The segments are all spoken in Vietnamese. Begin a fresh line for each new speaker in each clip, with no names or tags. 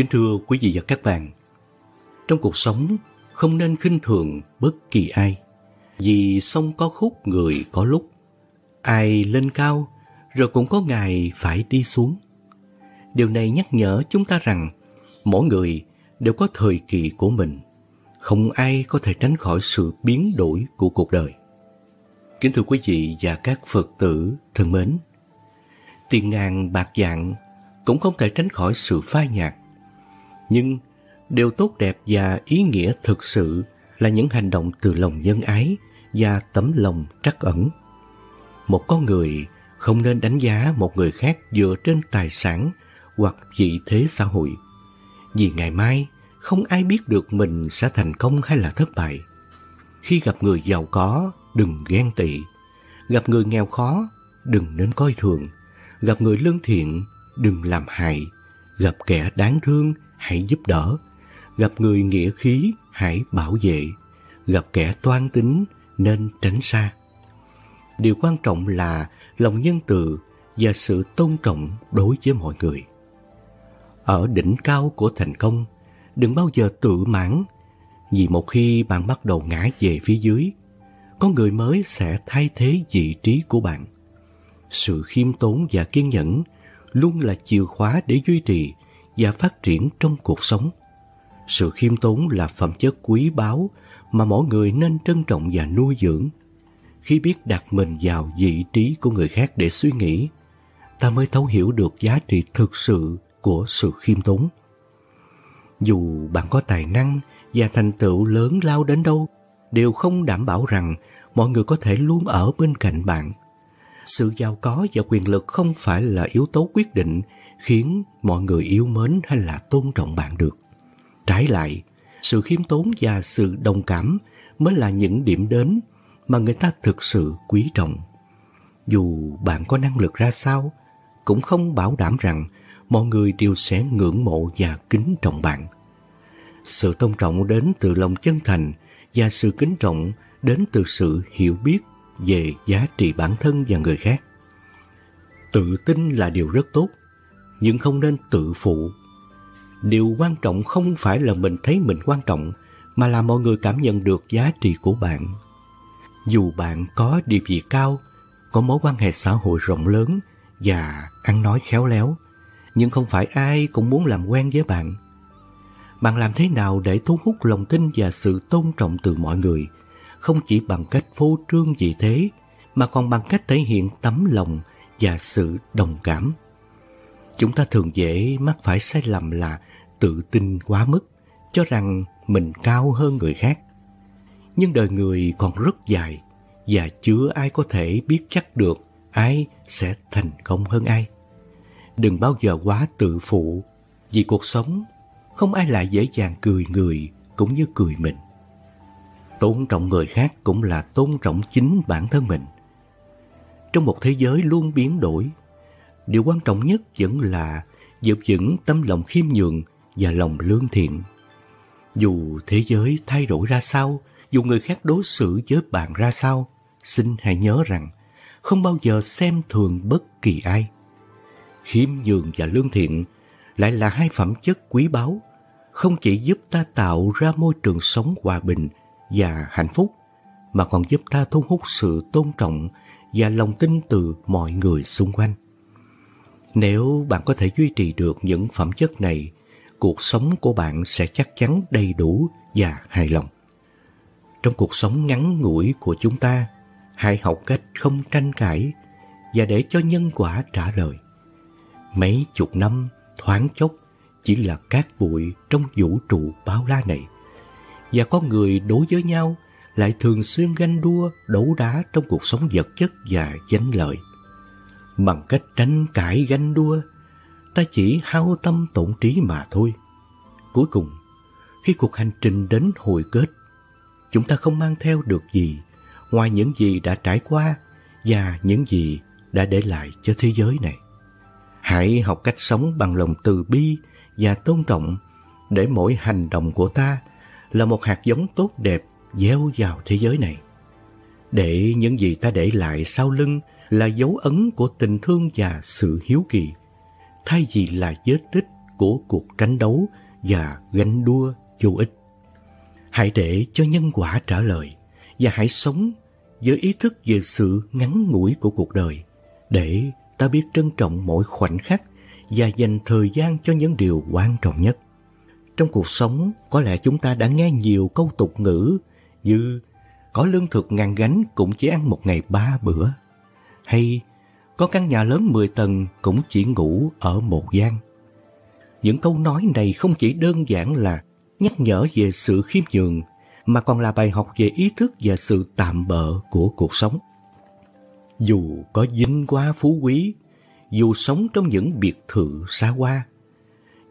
Kính thưa quý vị và các bạn, trong cuộc sống không nên khinh thường bất kỳ ai, vì sông có khúc người có lúc, ai lên cao rồi cũng có ngày phải đi xuống. Điều này nhắc nhở chúng ta rằng mỗi người đều có thời kỳ của mình, không ai có thể tránh khỏi sự biến đổi của cuộc đời. Kính thưa quý vị và các Phật tử thân mến, tiền ngàn bạc dạng cũng không thể tránh khỏi sự phai nhạt. Nhưng điều tốt đẹp và ý nghĩa thực sự là những hành động từ lòng nhân ái và tấm lòng trắc ẩn. Một con người không nên đánh giá một người khác dựa trên tài sản hoặc vị thế xã hội. Vì ngày mai không ai biết được mình sẽ thành công hay là thất bại. Khi gặp người giàu có, đừng ghen tị. Gặp người nghèo khó, đừng nên coi thường. Gặp người lương thiện, đừng làm hại. Gặp kẻ đáng thương, hãy giúp đỡ. Gặp người nghĩa khí, hãy bảo vệ. Gặp kẻ toan tính, nên tránh xa. Điều quan trọng là lòng nhân từ và sự tôn trọng đối với mọi người. Ở đỉnh cao của thành công, đừng bao giờ tự mãn, vì một khi bạn bắt đầu ngã về phía dưới, có người mới sẽ thay thế vị trí của bạn. Sự khiêm tốn và kiên nhẫn luôn là chìa khóa để duy trì và phát triển trong cuộc sống. Sự khiêm tốn là phẩm chất quý báu mà mỗi người nên trân trọng và nuôi dưỡng. Khi biết đặt mình vào vị trí của người khác để suy nghĩ, ta mới thấu hiểu được giá trị thực sự của sự khiêm tốn. Dù bạn có tài năng và thành tựu lớn lao đến đâu, đều không đảm bảo rằng mọi người có thể luôn ở bên cạnh bạn. Sự giàu có và quyền lực không phải là yếu tố quyết định khiến mọi người yêu mến hay là tôn trọng bạn được. Trái lại, sự khiêm tốn và sự đồng cảm mới là những điểm đến mà người ta thực sự quý trọng. Dù bạn có năng lực ra sao, cũng không bảo đảm rằng mọi người đều sẽ ngưỡng mộ và kính trọng bạn. Sự tôn trọng đến từ lòng chân thành và sự kính trọng đến từ sự hiểu biết về giá trị bản thân và người khác. Tự tin là điều rất tốt, nhưng không nên tự phụ. Điều quan trọng không phải là mình thấy mình quan trọng, mà là mọi người cảm nhận được giá trị của bạn. Dù bạn có địa vị cao, có mối quan hệ xã hội rộng lớn và ăn nói khéo léo, nhưng không phải ai cũng muốn làm quen với bạn. Bạn làm thế nào để thu hút lòng tin và sự tôn trọng từ mọi người, không chỉ bằng cách phô trương gì thế, mà còn bằng cách thể hiện tấm lòng và sự đồng cảm. Chúng ta thường dễ mắc phải sai lầm là tự tin quá mức, cho rằng mình cao hơn người khác. Nhưng đời người còn rất dài và chưa ai có thể biết chắc được ai sẽ thành công hơn ai. Đừng bao giờ quá tự phụ, vì cuộc sống không ai lại dễ dàng cười người cũng như cười mình. Tôn trọng người khác cũng là tôn trọng chính bản thân mình. Trong một thế giới luôn biến đổi, điều quan trọng nhất vẫn là giữ vững tâm lòng khiêm nhường và lòng lương thiện. Dù thế giới thay đổi ra sao, dù người khác đối xử với bạn ra sao, xin hãy nhớ rằng không bao giờ xem thường bất kỳ ai. Khiêm nhường và lương thiện lại là hai phẩm chất quý báu, không chỉ giúp ta tạo ra môi trường sống hòa bình và hạnh phúc, mà còn giúp ta thu hút sự tôn trọng và lòng tin từ mọi người xung quanh. Nếu bạn có thể duy trì được những phẩm chất này, cuộc sống của bạn sẽ chắc chắn đầy đủ và hài lòng. Trong cuộc sống ngắn ngủi của chúng ta, hãy học cách không tranh cãi và để cho nhân quả trả lời. Mấy chục năm thoáng chốc chỉ là cát bụi trong vũ trụ bao la này. Và có người đối với nhau lại thường xuyên ganh đua, đấu đá trong cuộc sống vật chất và danh lợi. Bằng cách tranh cãi ganh đua, ta chỉ hao tâm tổn trí mà thôi. Cuối cùng, khi cuộc hành trình đến hồi kết, chúng ta không mang theo được gì ngoài những gì đã trải qua và những gì đã để lại cho thế giới này. Hãy học cách sống bằng lòng từ bi và tôn trọng để mỗi hành động của ta là một hạt giống tốt đẹp gieo vào thế giới này. Để những gì ta để lại sau lưng là dấu ấn của tình thương và sự hiếu kỳ, thay vì là vết tích của cuộc tranh đấu và ganh đua vô ích. Hãy để cho nhân quả trả lời và hãy sống với ý thức về sự ngắn ngủi của cuộc đời để ta biết trân trọng mỗi khoảnh khắc và dành thời gian cho những điều quan trọng nhất. Trong cuộc sống, có lẽ chúng ta đã nghe nhiều câu tục ngữ như có lương thực ngàn gánh cũng chỉ ăn một ngày ba bữa, hay có căn nhà lớn 10 tầng cũng chỉ ngủ ở một gian. Những câu nói này không chỉ đơn giản là nhắc nhở về sự khiêm nhường, mà còn là bài học về ý thức và sự tạm bợ của cuộc sống. Dù có vinh qua phú quý, dù sống trong những biệt thự xa hoa,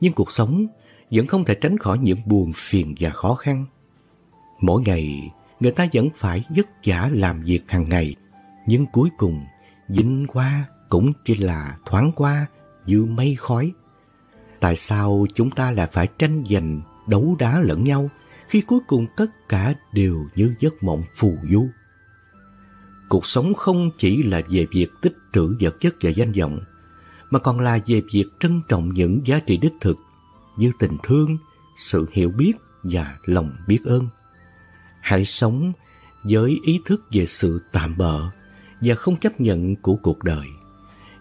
nhưng cuộc sống vẫn không thể tránh khỏi những buồn phiền và khó khăn. Mỗi ngày, người ta vẫn phải vất vả làm việc hàng ngày, nhưng cuối cùng, dính qua cũng chỉ là thoáng qua như mây khói. Tại sao chúng ta lại phải tranh giành, đấu đá lẫn nhau khi cuối cùng tất cả đều như giấc mộng phù du? Cuộc sống không chỉ là về việc tích trữ vật chất và danh vọng, mà còn là về việc trân trọng những giá trị đích thực như tình thương, sự hiểu biết và lòng biết ơn. Hãy sống với ý thức về sự tạm bợ và không chấp nhận của cuộc đời.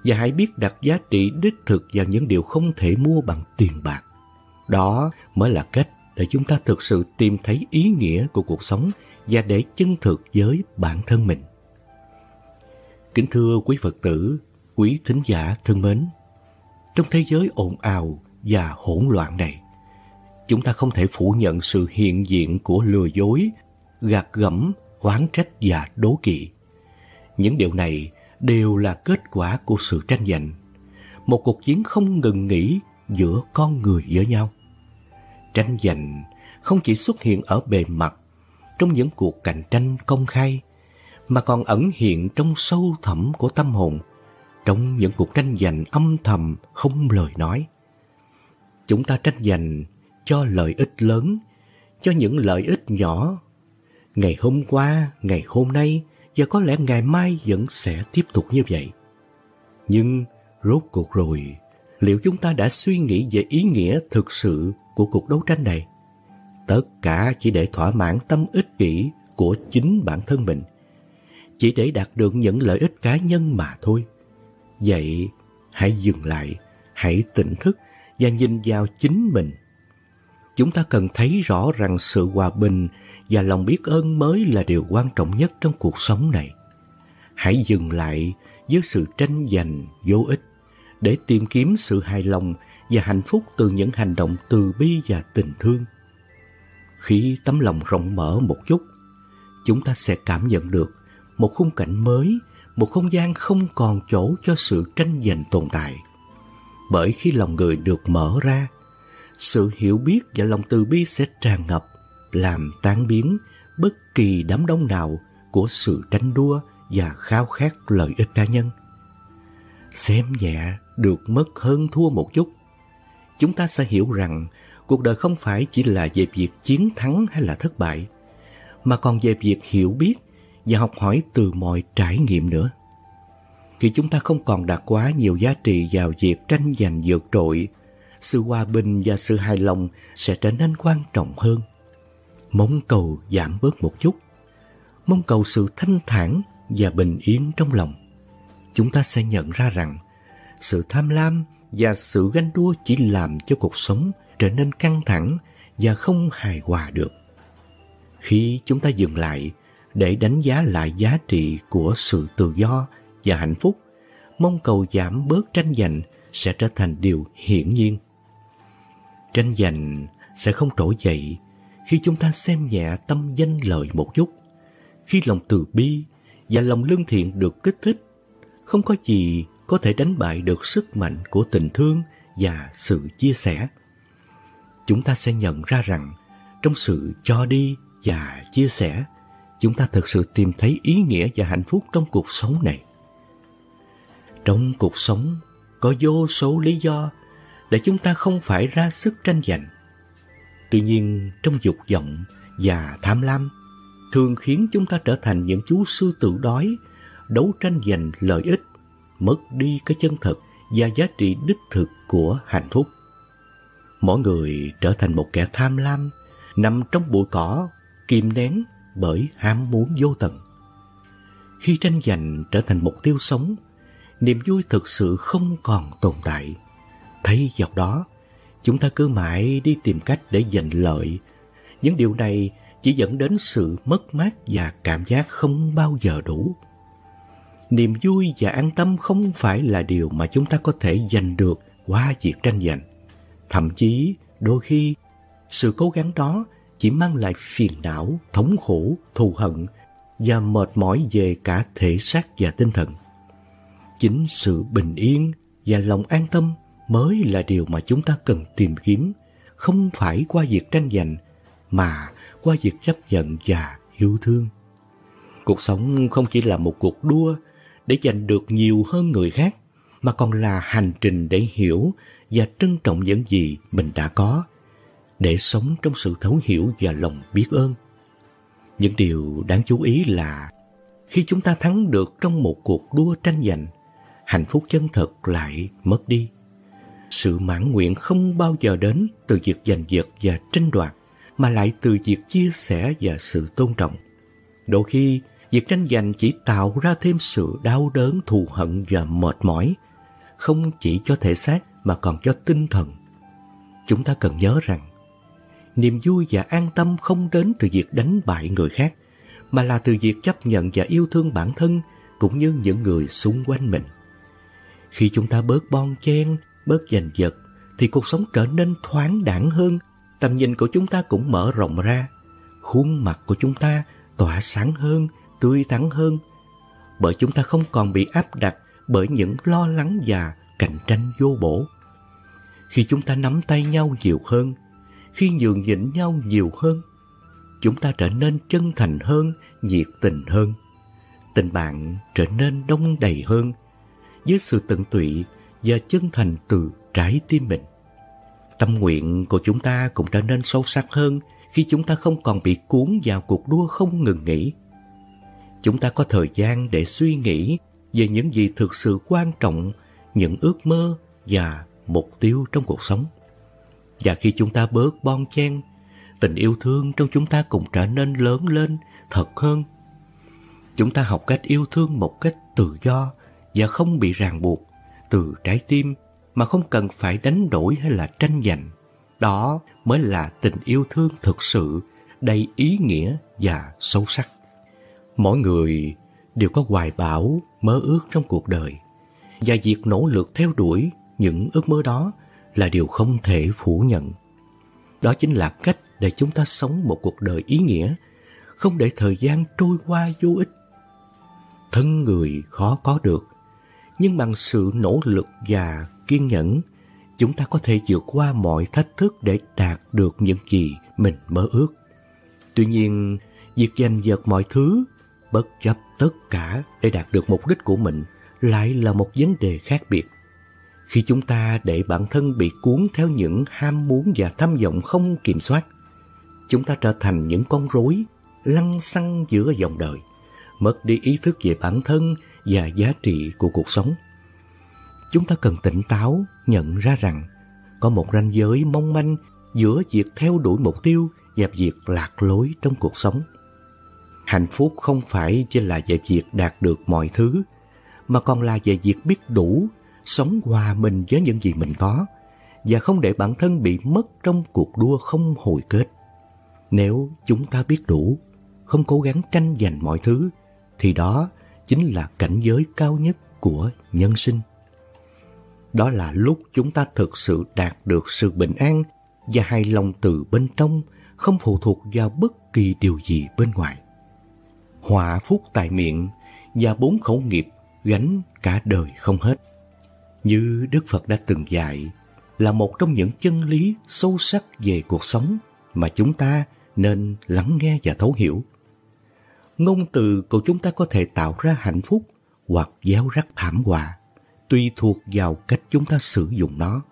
Và hãy biết đặt giá trị đích thực vào những điều không thể mua bằng tiền bạc. Đó mới là cách để chúng ta thực sự tìm thấy ý nghĩa của cuộc sống và để chân thực với bản thân mình. Kính thưa quý Phật tử, quý thính giả thân mến, trong thế giới ồn ào và hỗn loạn này, chúng ta không thể phủ nhận sự hiện diện của lừa dối, gạt gẫm, oán trách và đố kỵ. Những điều này đều là kết quả của sự tranh giành, một cuộc chiến không ngừng nghỉ giữa con người với nhau. Tranh giành không chỉ xuất hiện ở bề mặt trong những cuộc cạnh tranh công khai, mà còn ẩn hiện trong sâu thẳm của tâm hồn, trong những cuộc tranh giành âm thầm không lời nói. Chúng ta tranh giành cho lợi ích lớn, cho những lợi ích nhỏ. Ngày hôm qua, ngày hôm nay và có lẽ ngày mai vẫn sẽ tiếp tục như vậy. Nhưng rốt cuộc rồi, liệu chúng ta đã suy nghĩ về ý nghĩa thực sự của cuộc đấu tranh này? Tất cả chỉ để thỏa mãn tâm ích kỷ của chính bản thân mình, chỉ để đạt được những lợi ích cá nhân mà thôi. Vậy, hãy dừng lại, hãy tỉnh thức và nhìn vào chính mình. Chúng ta cần thấy rõ rằng sự hòa bình và lòng biết ơn mới là điều quan trọng nhất trong cuộc sống này. Hãy dừng lại với sự tranh giành vô ích để tìm kiếm sự hài lòng và hạnh phúc từ những hành động từ bi và tình thương. Khi tấm lòng rộng mở một chút, chúng ta sẽ cảm nhận được một khung cảnh mới, một không gian không còn chỗ cho sự tranh giành tồn tại. Bởi khi lòng người được mở ra, sự hiểu biết và lòng từ bi sẽ tràn ngập, làm tan biến bất kỳ đám đông nào của sự tranh đua và khao khát lợi ích cá nhân. Xem nhẹ được mất hơn thua một chút, chúng ta sẽ hiểu rằng cuộc đời không phải chỉ là về việc chiến thắng hay là thất bại, mà còn về việc hiểu biết và học hỏi từ mọi trải nghiệm nữa. Khi chúng ta không còn đặt quá nhiều giá trị vào việc tranh giành vượt trội, sự hòa bình và sự hài lòng sẽ trở nên quan trọng hơn. Mong cầu giảm bớt một chút, mong cầu sự thanh thản và bình yên trong lòng. Chúng ta sẽ nhận ra rằng sự tham lam và sự ganh đua chỉ làm cho cuộc sống trở nên căng thẳng và không hài hòa được. Khi chúng ta dừng lại để đánh giá lại giá trị của sự tự do và hạnh phúc, mong cầu giảm bớt tranh giành sẽ trở thành điều hiển nhiên. Tranh giành sẽ không trỗi dậy khi chúng ta xem nhẹ tâm danh lợi một chút, khi lòng từ bi và lòng lương thiện được kích thích, không có gì có thể đánh bại được sức mạnh của tình thương và sự chia sẻ. Chúng ta sẽ nhận ra rằng trong sự cho đi và chia sẻ, chúng ta thực sự tìm thấy ý nghĩa và hạnh phúc trong cuộc sống này. Trong cuộc sống có vô số lý do để chúng ta không phải ra sức tranh giành. Tuy nhiên, trong dục vọng và tham lam thường khiến chúng ta trở thành những chú sư tử đói, đấu tranh giành lợi ích, mất đi cái chân thật và giá trị đích thực của hạnh phúc. Mỗi người trở thành một kẻ tham lam, nằm trong bụi cỏ, kìm nén bởi ham muốn vô tận. Khi tranh giành trở thành mục tiêu sống, niềm vui thực sự không còn tồn tại. Thấy vào đó, chúng ta cứ mãi đi tìm cách để giành lợi. Những điều này chỉ dẫn đến sự mất mát và cảm giác không bao giờ đủ. Niềm vui và an tâm không phải là điều mà chúng ta có thể giành được qua việc tranh giành. Thậm chí, đôi khi, sự cố gắng đó chỉ mang lại phiền não, thống khổ, thù hận và mệt mỏi về cả thể xác và tinh thần. Chính sự bình yên và lòng an tâm mới là điều mà chúng ta cần tìm kiếm, không phải qua việc tranh giành, mà qua việc chấp nhận và yêu thương. Cuộc sống không chỉ là một cuộc đua để giành được nhiều hơn người khác, mà còn là hành trình để hiểu và trân trọng những gì mình đã có, để sống trong sự thấu hiểu và lòng biết ơn. Những điều đáng chú ý là khi chúng ta thắng được trong một cuộc đua tranh giành, hạnh phúc chân thật lại mất đi. Sự mãn nguyện không bao giờ đến từ việc giành giật và tranh đoạt, mà lại từ việc chia sẻ và sự tôn trọng. Đôi khi, việc tranh giành chỉ tạo ra thêm sự đau đớn, thù hận và mệt mỏi, không chỉ cho thể xác mà còn cho tinh thần. Chúng ta cần nhớ rằng, niềm vui và an tâm không đến từ việc đánh bại người khác, mà là từ việc chấp nhận và yêu thương bản thân cũng như những người xung quanh mình. Khi chúng ta bớt bon chen, bớt giành giật, thì cuộc sống trở nên thoáng đẳng hơn, tầm nhìn của chúng ta cũng mở rộng ra, khuôn mặt của chúng ta tỏa sáng hơn, tươi tắn hơn, bởi chúng ta không còn bị áp đặt bởi những lo lắng và cạnh tranh vô bổ. Khi chúng ta nắm tay nhau nhiều hơn, khi nhường nhịn nhau nhiều hơn, chúng ta trở nên chân thành hơn, nhiệt tình hơn. Tình bạn trở nên đông đầy hơn, với sự tận tụy và chân thành từ trái tim mình. Tâm nguyện của chúng ta cũng trở nên sâu sắc hơn khi chúng ta không còn bị cuốn vào cuộc đua không ngừng nghỉ. Chúng ta có thời gian để suy nghĩ về những gì thực sự quan trọng, những ước mơ và mục tiêu trong cuộc sống. Và khi chúng ta bớt bon chen, tình yêu thương trong chúng ta cũng trở nên lớn lên, thật hơn. Chúng ta học cách yêu thương một cách tự do và không bị ràng buộc từ trái tim mà không cần phải đánh đổi hay là tranh giành. Đó mới là tình yêu thương thực sự, đầy ý nghĩa và sâu sắc. Mỗi người đều có hoài bão, mơ ước trong cuộc đời. Và việc nỗ lực theo đuổi những ước mơ đó là điều không thể phủ nhận. Đó chính là cách để chúng ta sống một cuộc đời ý nghĩa, không để thời gian trôi qua vô ích. Thân người khó có được, nhưng bằng sự nỗ lực và kiên nhẫn, chúng ta có thể vượt qua mọi thách thức để đạt được những gì mình mơ ước. Tuy nhiên, việc giành giật mọi thứ, bất chấp tất cả để đạt được mục đích của mình lại là một vấn đề khác biệt. Khi chúng ta để bản thân bị cuốn theo những ham muốn và tham vọng không kiểm soát, chúng ta trở thành những con rối lăn xăng giữa dòng đời, mất đi ý thức về bản thân và giá trị của cuộc sống. Chúng ta cần tỉnh táo nhận ra rằng có một ranh giới mong manh giữa việc theo đuổi mục tiêu và việc lạc lối trong cuộc sống. Hạnh phúc không phải chỉ là về việc đạt được mọi thứ, mà còn là về việc biết đủ, sống hòa mình với những gì mình có, và không để bản thân bị mất trong cuộc đua không hồi kết. Nếu chúng ta biết đủ, không cố gắng tranh giành mọi thứ, thì đó chính là cảnh giới cao nhất của nhân sinh. Đó là lúc chúng ta thực sự đạt được sự bình an và hài lòng từ bên trong, không phụ thuộc vào bất kỳ điều gì bên ngoài. Họa phúc tài miệng và bốn khẩu nghiệp gánh cả đời không hết. Như Đức Phật đã từng dạy, là một trong những chân lý sâu sắc về cuộc sống mà chúng ta nên lắng nghe và thấu hiểu. Ngôn từ của chúng ta có thể tạo ra hạnh phúc hoặc gieo rắc thảm họa, tùy thuộc vào cách chúng ta sử dụng nó.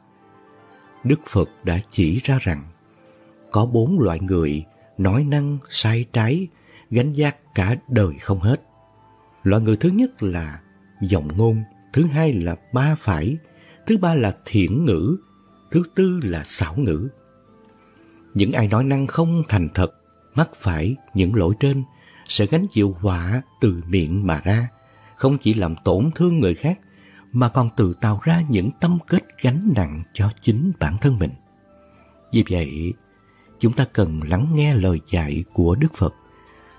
Đức Phật đã chỉ ra rằng có bốn loại người nói năng sai trái, gánh giác cả đời không hết. Loại người thứ nhất là giọng ngôn, thứ hai là ba phải, thứ ba là thiện ngữ, thứ tư là xảo ngữ. Những ai nói năng không thành thật, mắc phải những lỗi trên sẽ gánh chịu họa từ miệng mà ra, không chỉ làm tổn thương người khác mà còn tự tạo ra những tâm kết gánh nặng cho chính bản thân mình. Vì vậy, chúng ta cần lắng nghe lời dạy của Đức Phật.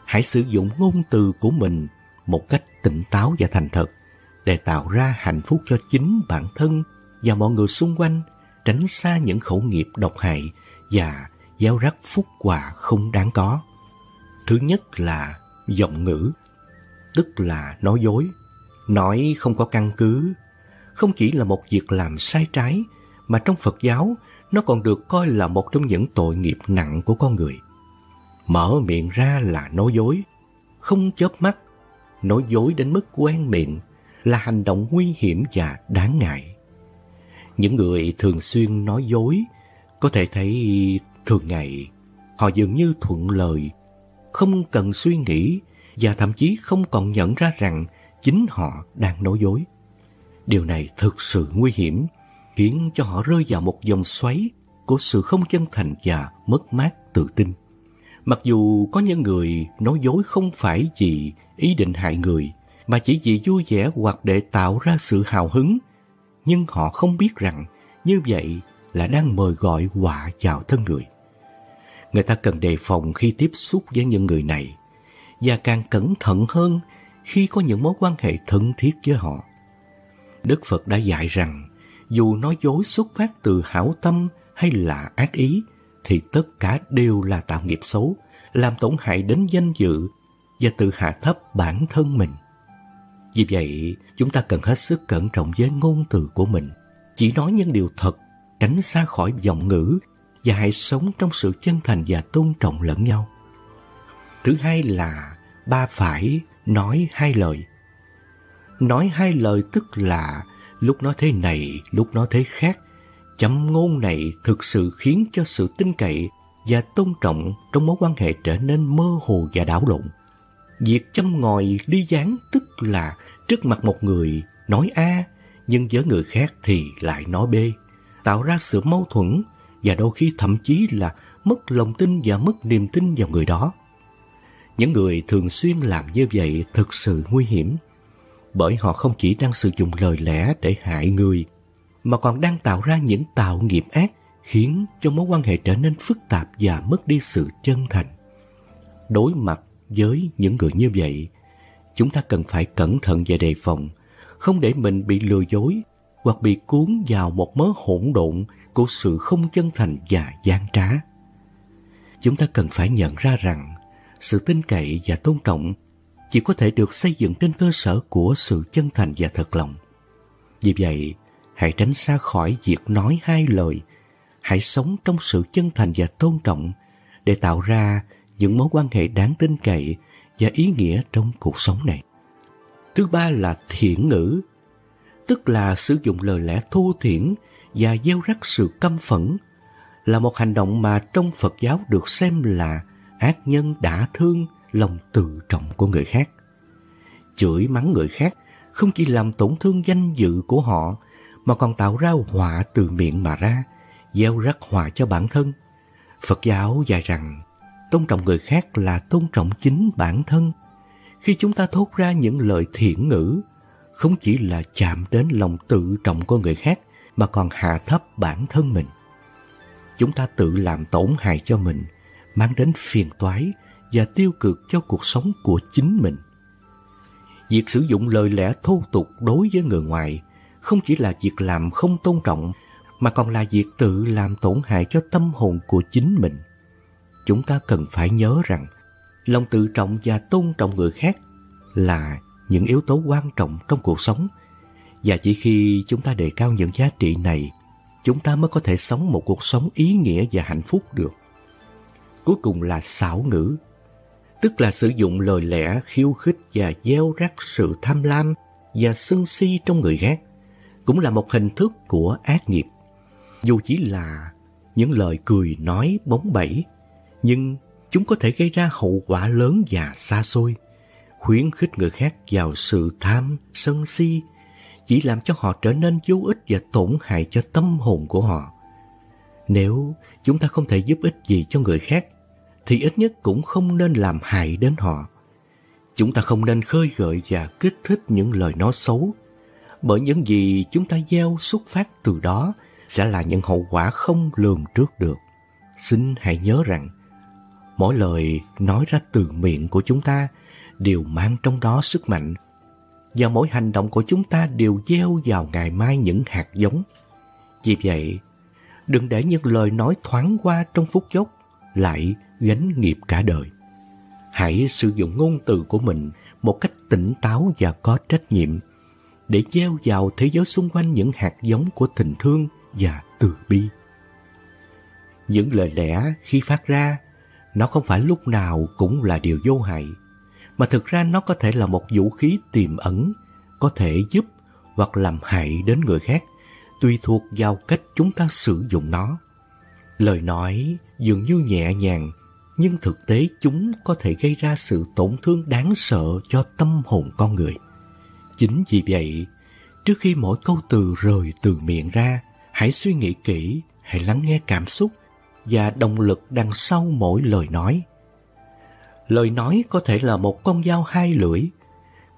Hãy sử dụng ngôn từ của mình một cách tỉnh táo và thành thật để tạo ra hạnh phúc cho chính bản thân và mọi người xung quanh, tránh xa những khẩu nghiệp độc hại và gieo rắc phúc quả không đáng có. Thứ nhất là giọng ngữ, tức là nói dối. Nói không có căn cứ, không chỉ là một việc làm sai trái, mà trong Phật giáo nó còn được coi là một trong những tội nghiệp nặng của con người. Mở miệng ra là nói dối, không chớp mắt, nói dối đến mức quen miệng là hành động nguy hiểm và đáng ngại. Những người thường xuyên nói dối có thể thấy thường ngày họ dường như thuận lời, không cần suy nghĩ và thậm chí không còn nhận ra rằng chính họ đang nói dối. Điều này thực sự nguy hiểm, khiến cho họ rơi vào một dòng xoáy của sự không chân thành và mất mát tự tin. Mặc dù có những người nói dối không phải vì ý định hại người, mà chỉ vì vui vẻ hoặc để tạo ra sự hào hứng, nhưng họ không biết rằng như vậy là đang mời gọi họa vào thân người. Người ta cần đề phòng khi tiếp xúc với những người này và càng cẩn thận hơn khi có những mối quan hệ thân thiết với họ. Đức Phật đã dạy rằng dù nói dối xuất phát từ hảo tâm hay là ác ý thì tất cả đều là tạo nghiệp xấu, làm tổn hại đến danh dự và tự hạ thấp bản thân mình. Vì vậy, chúng ta cần hết sức cẩn trọng với ngôn từ của mình, chỉ nói những điều thật, tránh xa khỏi giọng ngữ và hãy sống trong sự chân thành và tôn trọng lẫn nhau. Thứ hai là ba phải nói hai lời. Nói hai lời tức là lúc nói thế này, lúc nói thế khác. Chấm ngôn này thực sự khiến cho sự tin cậy và tôn trọng trong mối quan hệ trở nên mơ hồ và đảo lộn. Việc châm ngòi ly gián tức là trước mặt một người nói A, nhưng với người khác thì lại nói B, tạo ra sự mâu thuẫn và đôi khi thậm chí là mất lòng tin và mất niềm tin vào người đó. Những người thường xuyên làm như vậy thực sự nguy hiểm, bởi họ không chỉ đang sử dụng lời lẽ để hại người, mà còn đang tạo ra những tạo nghiệp ác khiến cho mối quan hệ trở nên phức tạp và mất đi sự chân thành. Đối mặt với những người như vậy, chúng ta cần phải cẩn thận và đề phòng, không để mình bị lừa dối hoặc bị cuốn vào một mớ hỗn độn của sự không chân thành và gian trá. Chúng ta cần phải nhận ra rằng sự tin cậy và tôn trọng chỉ có thể được xây dựng trên cơ sở của sự chân thành và thật lòng. Vì vậy, hãy tránh xa khỏi việc nói hai lời. Hãy sống trong sự chân thành và tôn trọng để tạo ra những mối quan hệ đáng tin cậy và ý nghĩa trong cuộc sống này. Thứ ba là thiện ngữ, tức là sử dụng lời lẽ thô thiển và gieo rắc sự căm phẫn, là một hành động mà trong Phật giáo được xem là ác nhân đã thương lòng tự trọng của người khác. Chửi mắng người khác không chỉ làm tổn thương danh dự của họ mà còn tạo ra họa từ miệng mà ra, gieo rắc họa cho bản thân. Phật giáo dạy rằng tôn trọng người khác là tôn trọng chính bản thân. Khi chúng ta thốt ra những lời thiện ngữ, không chỉ là chạm đến lòng tự trọng của người khác mà còn hạ thấp bản thân mình. Chúng ta tự làm tổn hại cho mình, mang đến phiền toái và tiêu cực cho cuộc sống của chính mình. Việc sử dụng lời lẽ thô tục đối với người ngoài không chỉ là việc làm không tôn trọng mà còn là việc tự làm tổn hại cho tâm hồn của chính mình. Chúng ta cần phải nhớ rằng lòng tự trọng và tôn trọng người khác là những yếu tố quan trọng trong cuộc sống và chỉ khi chúng ta đề cao những giá trị này chúng ta mới có thể sống một cuộc sống ý nghĩa và hạnh phúc được. Cuối cùng là xảo ngữ tức là sử dụng lời lẽ khiêu khích và gieo rắc sự tham lam và sân si trong người khác, cũng là một hình thức của ác nghiệp. Dù chỉ là những lời cười nói bóng bẩy, nhưng chúng có thể gây ra hậu quả lớn và xa xôi, khuyến khích người khác vào sự tham, sân si, chỉ làm cho họ trở nên vô ích và tổn hại cho tâm hồn của họ. Nếu chúng ta không thể giúp ích gì cho người khác, thì ít nhất cũng không nên làm hại đến họ. Chúng ta không nên khơi gợi và kích thích những lời nói xấu, bởi những gì chúng ta gieo xuất phát từ đó sẽ là những hậu quả không lường trước được. Xin hãy nhớ rằng, mỗi lời nói ra từ miệng của chúng ta đều mang trong đó sức mạnh và mỗi hành động của chúng ta đều gieo vào ngày mai những hạt giống. Vì vậy, đừng để những lời nói thoáng qua trong phút chốc lại gánh nghiệp cả đời. Hãy sử dụng ngôn từ của mình một cách tỉnh táo và có trách nhiệm để gieo vào thế giới xung quanh những hạt giống của tình thương và từ bi. Những lời lẽ khi phát ra, nó không phải lúc nào cũng là điều vô hại, mà thực ra nó có thể là một vũ khí tiềm ẩn, có thể giúp hoặc làm hại đến người khác, tùy thuộc vào cách chúng ta sử dụng nó. Lời nói dường như nhẹ nhàng, nhưng thực tế chúng có thể gây ra sự tổn thương đáng sợ cho tâm hồn con người. Chính vì vậy, trước khi mỗi câu từ rời từ miệng ra, hãy suy nghĩ kỹ, hãy lắng nghe cảm xúc và động lực đằng sau mỗi lời nói. Lời nói có thể là một con dao hai lưỡi,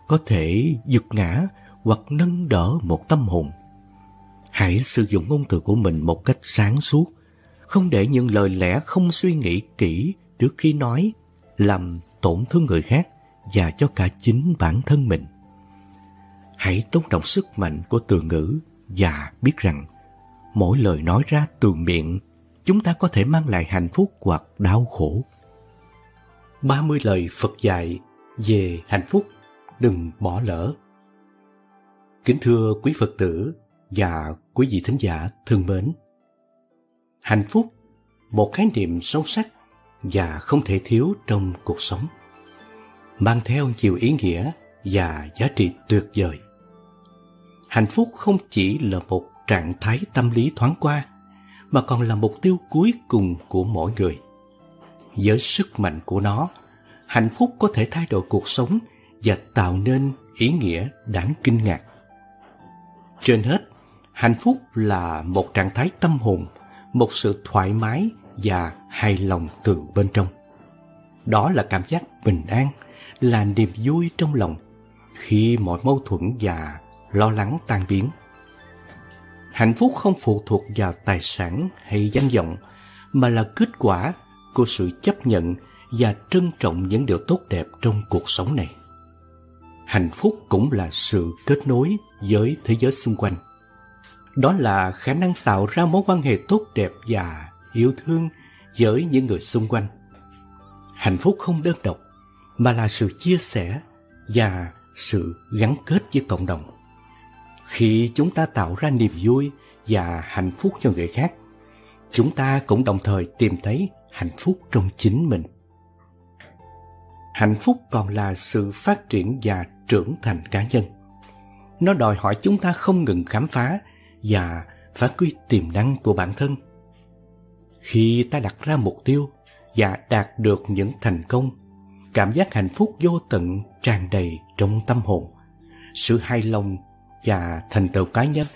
có thể giật ngã hoặc nâng đỡ một tâm hồn. Hãy sử dụng ngôn từ của mình một cách sáng suốt, không để những lời lẽ không suy nghĩ kỹ trước khi nói làm tổn thương người khác và cho cả chính bản thân mình. Hãy tôn trọng sức mạnh của từ ngữ và biết rằng mỗi lời nói ra từ miệng chúng ta có thể mang lại hạnh phúc hoặc đau khổ. 30 lời Phật dạy về hạnh phúc đừng bỏ lỡ. Kính thưa quý Phật tử và quý vị thính giả thân mến. Hạnh phúc, một khái niệm sâu sắc và không thể thiếu trong cuộc sống. Mang theo nhiều ý nghĩa và giá trị tuyệt vời. Hạnh phúc không chỉ là một trạng thái tâm lý thoáng qua, mà còn là mục tiêu cuối cùng của mỗi người. Với sức mạnh của nó, hạnh phúc có thể thay đổi cuộc sống và tạo nên ý nghĩa đáng kinh ngạc. Trên hết, hạnh phúc là một trạng thái tâm hồn, một sự thoải mái và hài lòng từ bên trong. Đó là cảm giác bình an, là niềm vui trong lòng khi mọi mâu thuẫn và lo lắng tan biến. Hạnh phúc không phụ thuộc vào tài sản hay danh vọng, mà là kết quả của sự chấp nhận và trân trọng những điều tốt đẹp trong cuộc sống này. Hạnh phúc cũng là sự kết nối với thế giới xung quanh. Đó là khả năng tạo ra mối quan hệ tốt đẹp và yêu thương với những người xung quanh. Hạnh phúc không đơn độc, mà là sự chia sẻ và sự gắn kết với cộng đồng. Khi chúng ta tạo ra niềm vui và hạnh phúc cho người khác, chúng ta cũng đồng thời tìm thấy hạnh phúc trong chính mình. Hạnh phúc còn là sự phát triển và trưởng thành cá nhân. Nó đòi hỏi chúng ta không ngừng khám phá và phát huy tiềm năng của bản thân. Khi ta đặt ra mục tiêu và đạt được những thành công, cảm giác hạnh phúc vô tận tràn đầy trong tâm hồn. Sự hài lòng và thành tựu cá nhân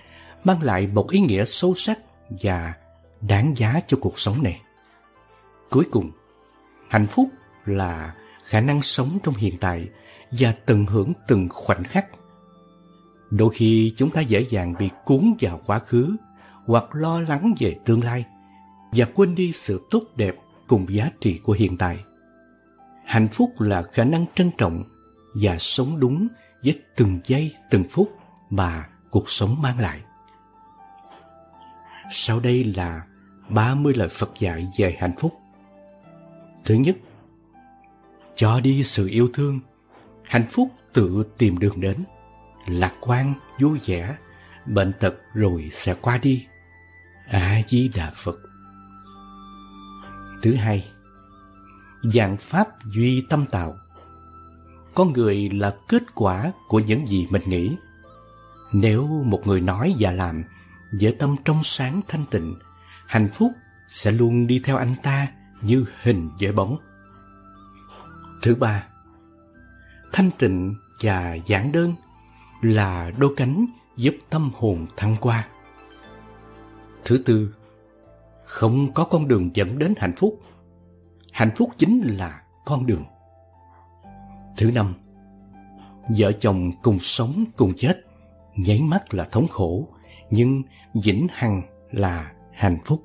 mang lại một ý nghĩa sâu sắc và đáng giá cho cuộc sống này. Cuối cùng, hạnh phúc là khả năng sống trong hiện tại và tận hưởng từng khoảnh khắc. Đôi khi chúng ta dễ dàng bị cuốn vào quá khứ hoặc lo lắng về tương lai và quên đi sự tốt đẹp cùng giá trị của hiện tại. Hạnh phúc là khả năng trân trọng và sống đúng với từng giây từng phút mà cuộc sống mang lại. Sau đây là 30 lời Phật dạy về hạnh phúc. Thứ nhất, cho đi sự yêu thương, hạnh phúc tự tìm đường đến, lạc quan, vui vẻ, bệnh tật rồi sẽ qua đi. A Di Đà Phật. Thứ hai, dạng pháp duy tâm tạo. Con người là kết quả của những gì mình nghĩ. Nếu một người nói và làm với tâm trong sáng thanh tịnh, hạnh phúc sẽ luôn đi theo anh ta như hình với bóng. Thứ ba, thanh tịnh và giản đơn là đôi cánh giúp tâm hồn thăng qua. Thứ tư, Không có con đường dẫn đến hạnh phúc. Hạnh phúc chính là con đường. Thứ năm, vợ chồng cùng sống cùng chết, nháy mắt là thống khổ, nhưng vĩnh hằng là hạnh phúc.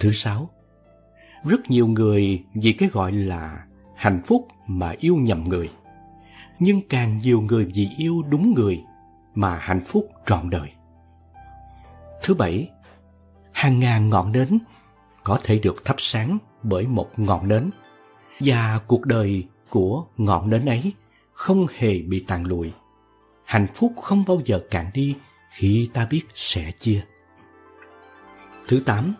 Thứ sáu, rất nhiều người vì cái gọi là hạnh phúc mà yêu nhầm người. Nhưng càng nhiều người vì yêu đúng người mà hạnh phúc trọn đời. Thứ bảy, hàng ngàn ngọn nến có thể được thắp sáng bởi một ngọn nến và cuộc đời của ngọn nến ấy không hề bị tàn lụi. Hạnh phúc không bao giờ cạn đi khi ta biết sẻ chia. Thứ tám,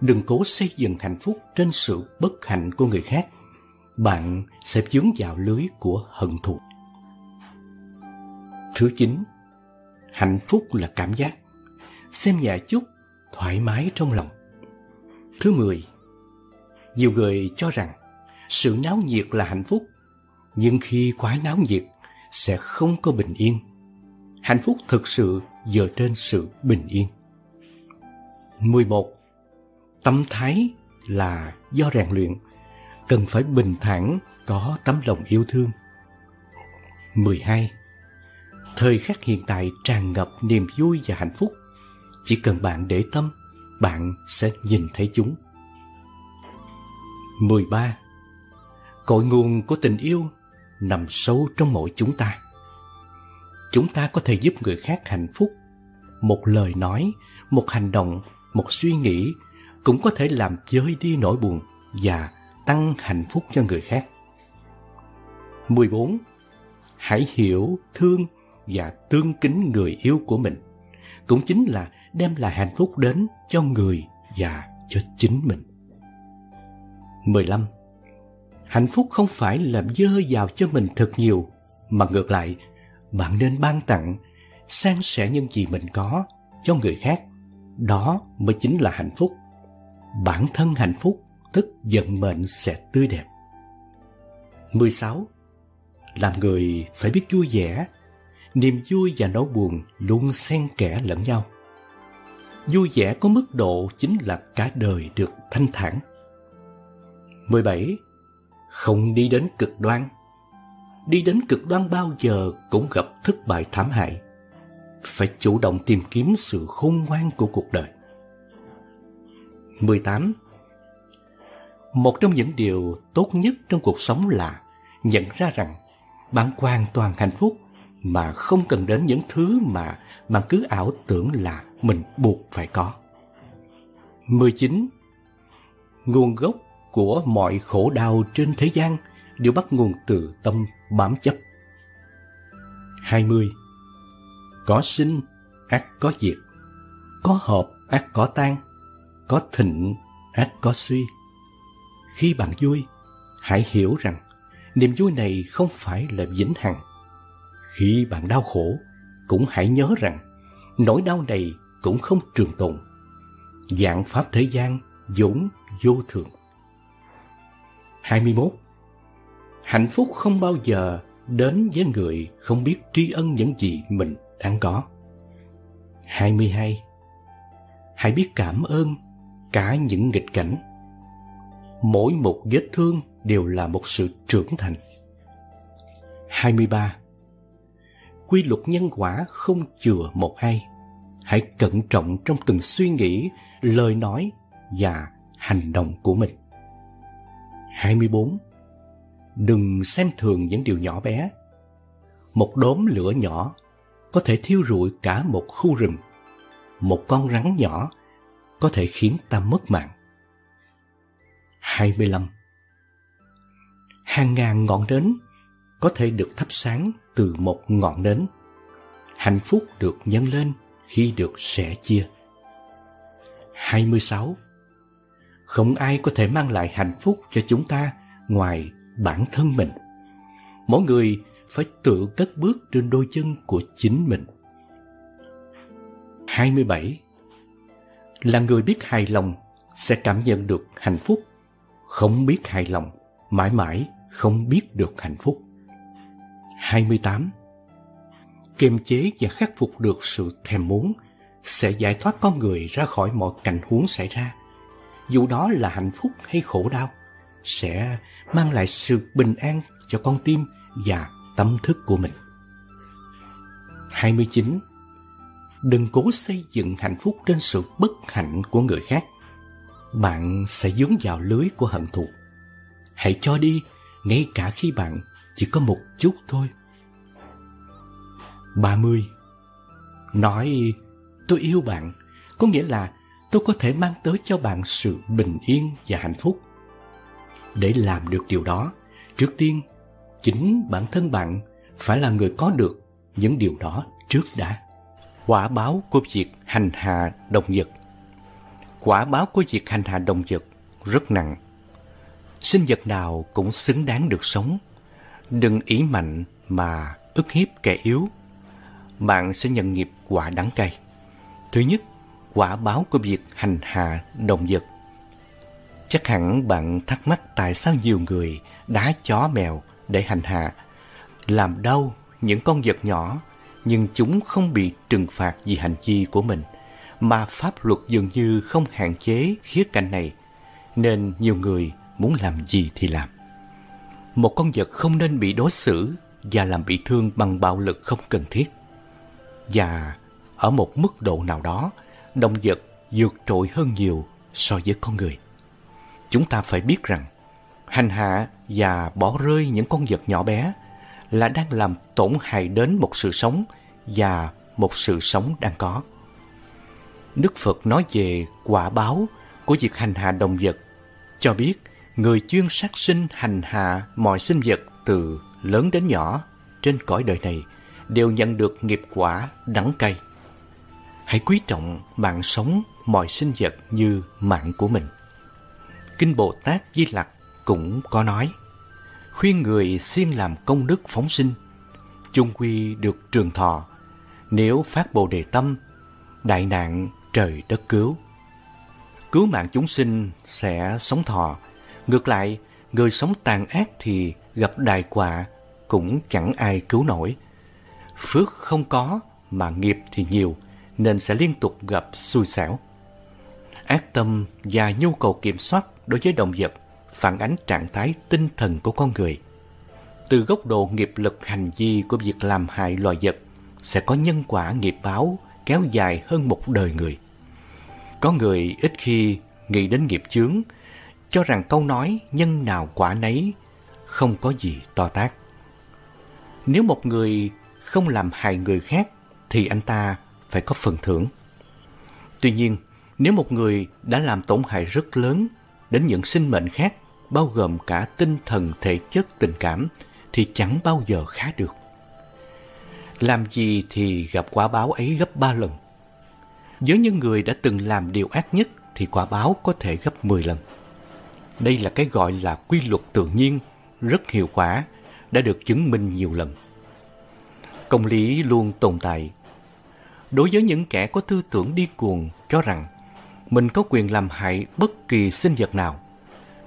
đừng cố xây dựng hạnh phúc trên sự bất hạnh của người khác. Bạn sẽ vướng vào lưới của hận thù. Thứ chín, hạnh phúc là cảm giác. Xem nhẹ chút, thoải mái trong lòng. Thứ mười, nhiều người cho rằng sự náo nhiệt là hạnh phúc, nhưng khi quá náo nhiệt sẽ không có bình yên. Hạnh phúc thực sự dựa trên sự bình yên. 11. Tâm thái là do rèn luyện, cần phải bình thản, có tấm lòng yêu thương. 12. Thời khắc hiện tại tràn ngập niềm vui và hạnh phúc. Chỉ cần bạn để tâm, bạn sẽ nhìn thấy chúng. 13. Cội nguồn của tình yêu nằm sâu trong mỗi chúng ta. Chúng ta có thể giúp người khác hạnh phúc. Một lời nói, một hành động, một suy nghĩ cũng có thể làm dơi đi nỗi buồn và tăng hạnh phúc cho người khác. 14. Hãy hiểu, thương và tương kính người yêu của mình. Cũng chính là đem lại hạnh phúc đến cho người và cho chính mình. 15. Hạnh phúc không phải làm dơ vào cho mình thật nhiều, mà ngược lại, bạn nên ban tặng, san sẻ những gì mình có cho người khác. Đó mới chính là hạnh phúc. Bản thân hạnh phúc, tức vận mệnh sẽ tươi đẹp. 16. Làm người phải biết vui vẻ, niềm vui và nỗi buồn luôn xen kẽ lẫn nhau. Vui vẻ có mức độ chính là cả đời được thanh thản. 17. Không đi đến cực đoan Đi đến cực đoan bao giờ cũng gặp thất bại thảm hại Phải chủ động tìm kiếm sự khôn ngoan của cuộc đời 18. Một trong những điều tốt nhất trong cuộc sống là nhận ra rằng bạn hoàn toàn hạnh phúc mà không cần đến những thứ mà bạn cứ ảo tưởng là mình buộc phải có. 19. Nguồn gốc của mọi khổ đau trên thế gian đều bắt nguồn từ tâm bám chấp. 20. Có sinh, ác có diệt. Có hợp, ác có tan. Có thịnh, ác có suy. Khi bạn vui, hãy hiểu rằng niềm vui này không phải là vĩnh hằng. Khi bạn đau khổ, cũng hãy nhớ rằng nỗi đau này cũng không trường tồn. Dạng pháp thế gian vốn vô thường. 21. Hạnh phúc không bao giờ đến với người không biết tri ân những gì mình đang có. 22. Hãy biết cảm ơn cả những nghịch cảnh. Mỗi một vết thương đều là một sự trưởng thành. 23. Quy luật nhân quả không chừa một ai. Hãy cẩn trọng trong từng suy nghĩ, lời nói và hành động của mình. 24. Đừng xem thường những điều nhỏ bé. Một đốm lửa nhỏ có thể thiêu rụi cả một khu rừng. Một con rắn nhỏ có thể khiến ta mất mạng. 25. Hàng ngàn ngọn nến có thể được thắp sáng từ một ngọn nến. Hạnh phúc được nhân lên khi được sẻ chia. 26. Không ai có thể mang lại hạnh phúc cho chúng ta ngoài bản thân mình. Mỗi người phải tự cất bước trên đôi chân của chính mình. 27. Là người biết hài lòng sẽ cảm nhận được hạnh phúc. Không biết hài lòng, mãi mãi không biết được hạnh phúc. 28. Kiềm chế và khắc phục được sự thèm muốn sẽ giải thoát con người ra khỏi mọi cảnh huống xảy ra. Dù đó là hạnh phúc hay khổ đau, sẽ mang lại sự bình an cho con tim và tâm thức của mình. 29. Đừng cố xây dựng hạnh phúc trên sự bất hạnh của người khác. Bạn sẽ dướng vào lưới của hận thù. Hãy cho đi, ngay cả khi bạn chỉ có một chút thôi. 30. Nói tôi yêu bạn có nghĩa là tôi có thể mang tới cho bạn sự bình yên và hạnh phúc. Để làm được điều đó, trước tiên, chính bản thân bạn phải là người có được những điều đó trước đã. Quả báo của việc hành hạ động vật Quả báo của việc hành hạ động vật rất nặng. Sinh vật nào cũng xứng đáng được sống. Đừng ý mạnh mà ức hiếp kẻ yếu. Bạn sẽ nhận nghiệp quả đắng cay. Thứ nhất, quả báo của việc hành hạ động vật. Chắc hẳn bạn thắc mắc tại sao nhiều người đá chó mèo để hành hạ, làm đau những con vật nhỏ nhưng chúng không bị trừng phạt vì hành vi của mình, mà pháp luật dường như không hạn chế khía cạnh này, nên nhiều người muốn làm gì thì làm. Một con vật không nên bị đối xử và làm bị thương bằng bạo lực không cần thiết. Và ở một mức độ nào đó, động vật vượt trội hơn nhiều so với con người. Chúng ta phải biết rằng, hành hạ và bỏ rơi những con vật nhỏ bé là đang làm tổn hại đến một sự sống và một sự sống đang có. Đức Phật nói về quả báo của việc hành hạ động vật, cho biết người chuyên sát sinh hành hạ mọi sinh vật từ lớn đến nhỏ trên cõi đời này đều nhận được nghiệp quả đắng cay. Hãy quý trọng mạng sống mọi sinh vật như mạng của mình. Kinh Bồ Tát Di Lặc cũng có nói, khuyên người siêng làm công đức phóng sinh, chung quy được trường thọ, nếu phát bồ đề tâm, đại nạn trời đất cứu. Cứu mạng chúng sinh sẽ sống thọ, ngược lại, người sống tàn ác thì gặp đại quả cũng chẳng ai cứu nổi. Phước không có mà nghiệp thì nhiều, nên sẽ liên tục gặp xui xẻo. Ác tâm và nhu cầu kiểm soát đối với động vật phản ánh trạng thái tinh thần của con người. Từ góc độ nghiệp lực hành vi của việc làm hại loài vật sẽ có nhân quả nghiệp báo kéo dài hơn một đời người. Có người ít khi nghĩ đến nghiệp chướng, cho rằng câu nói nhân nào quả nấy không có gì to tác. Nếu một người không làm hại người khác thì anh ta phải có phần thưởng. Tuy nhiên, nếu một người đã làm tổn hại rất lớn đến những sinh mệnh khác, bao gồm cả tinh thần, thể chất, tình cảm, thì chẳng bao giờ khá được. Làm gì thì gặp quả báo ấy gấp ba lần. Với những người đã từng làm điều ác nhất thì quả báo có thể gấp 10 lần. Đây là cái gọi là quy luật tự nhiên, rất hiệu quả, đã được chứng minh nhiều lần. Công lý luôn tồn tại đối với những kẻ có tư tưởng đi cuồng cho rằng mình có quyền làm hại bất kỳ sinh vật nào.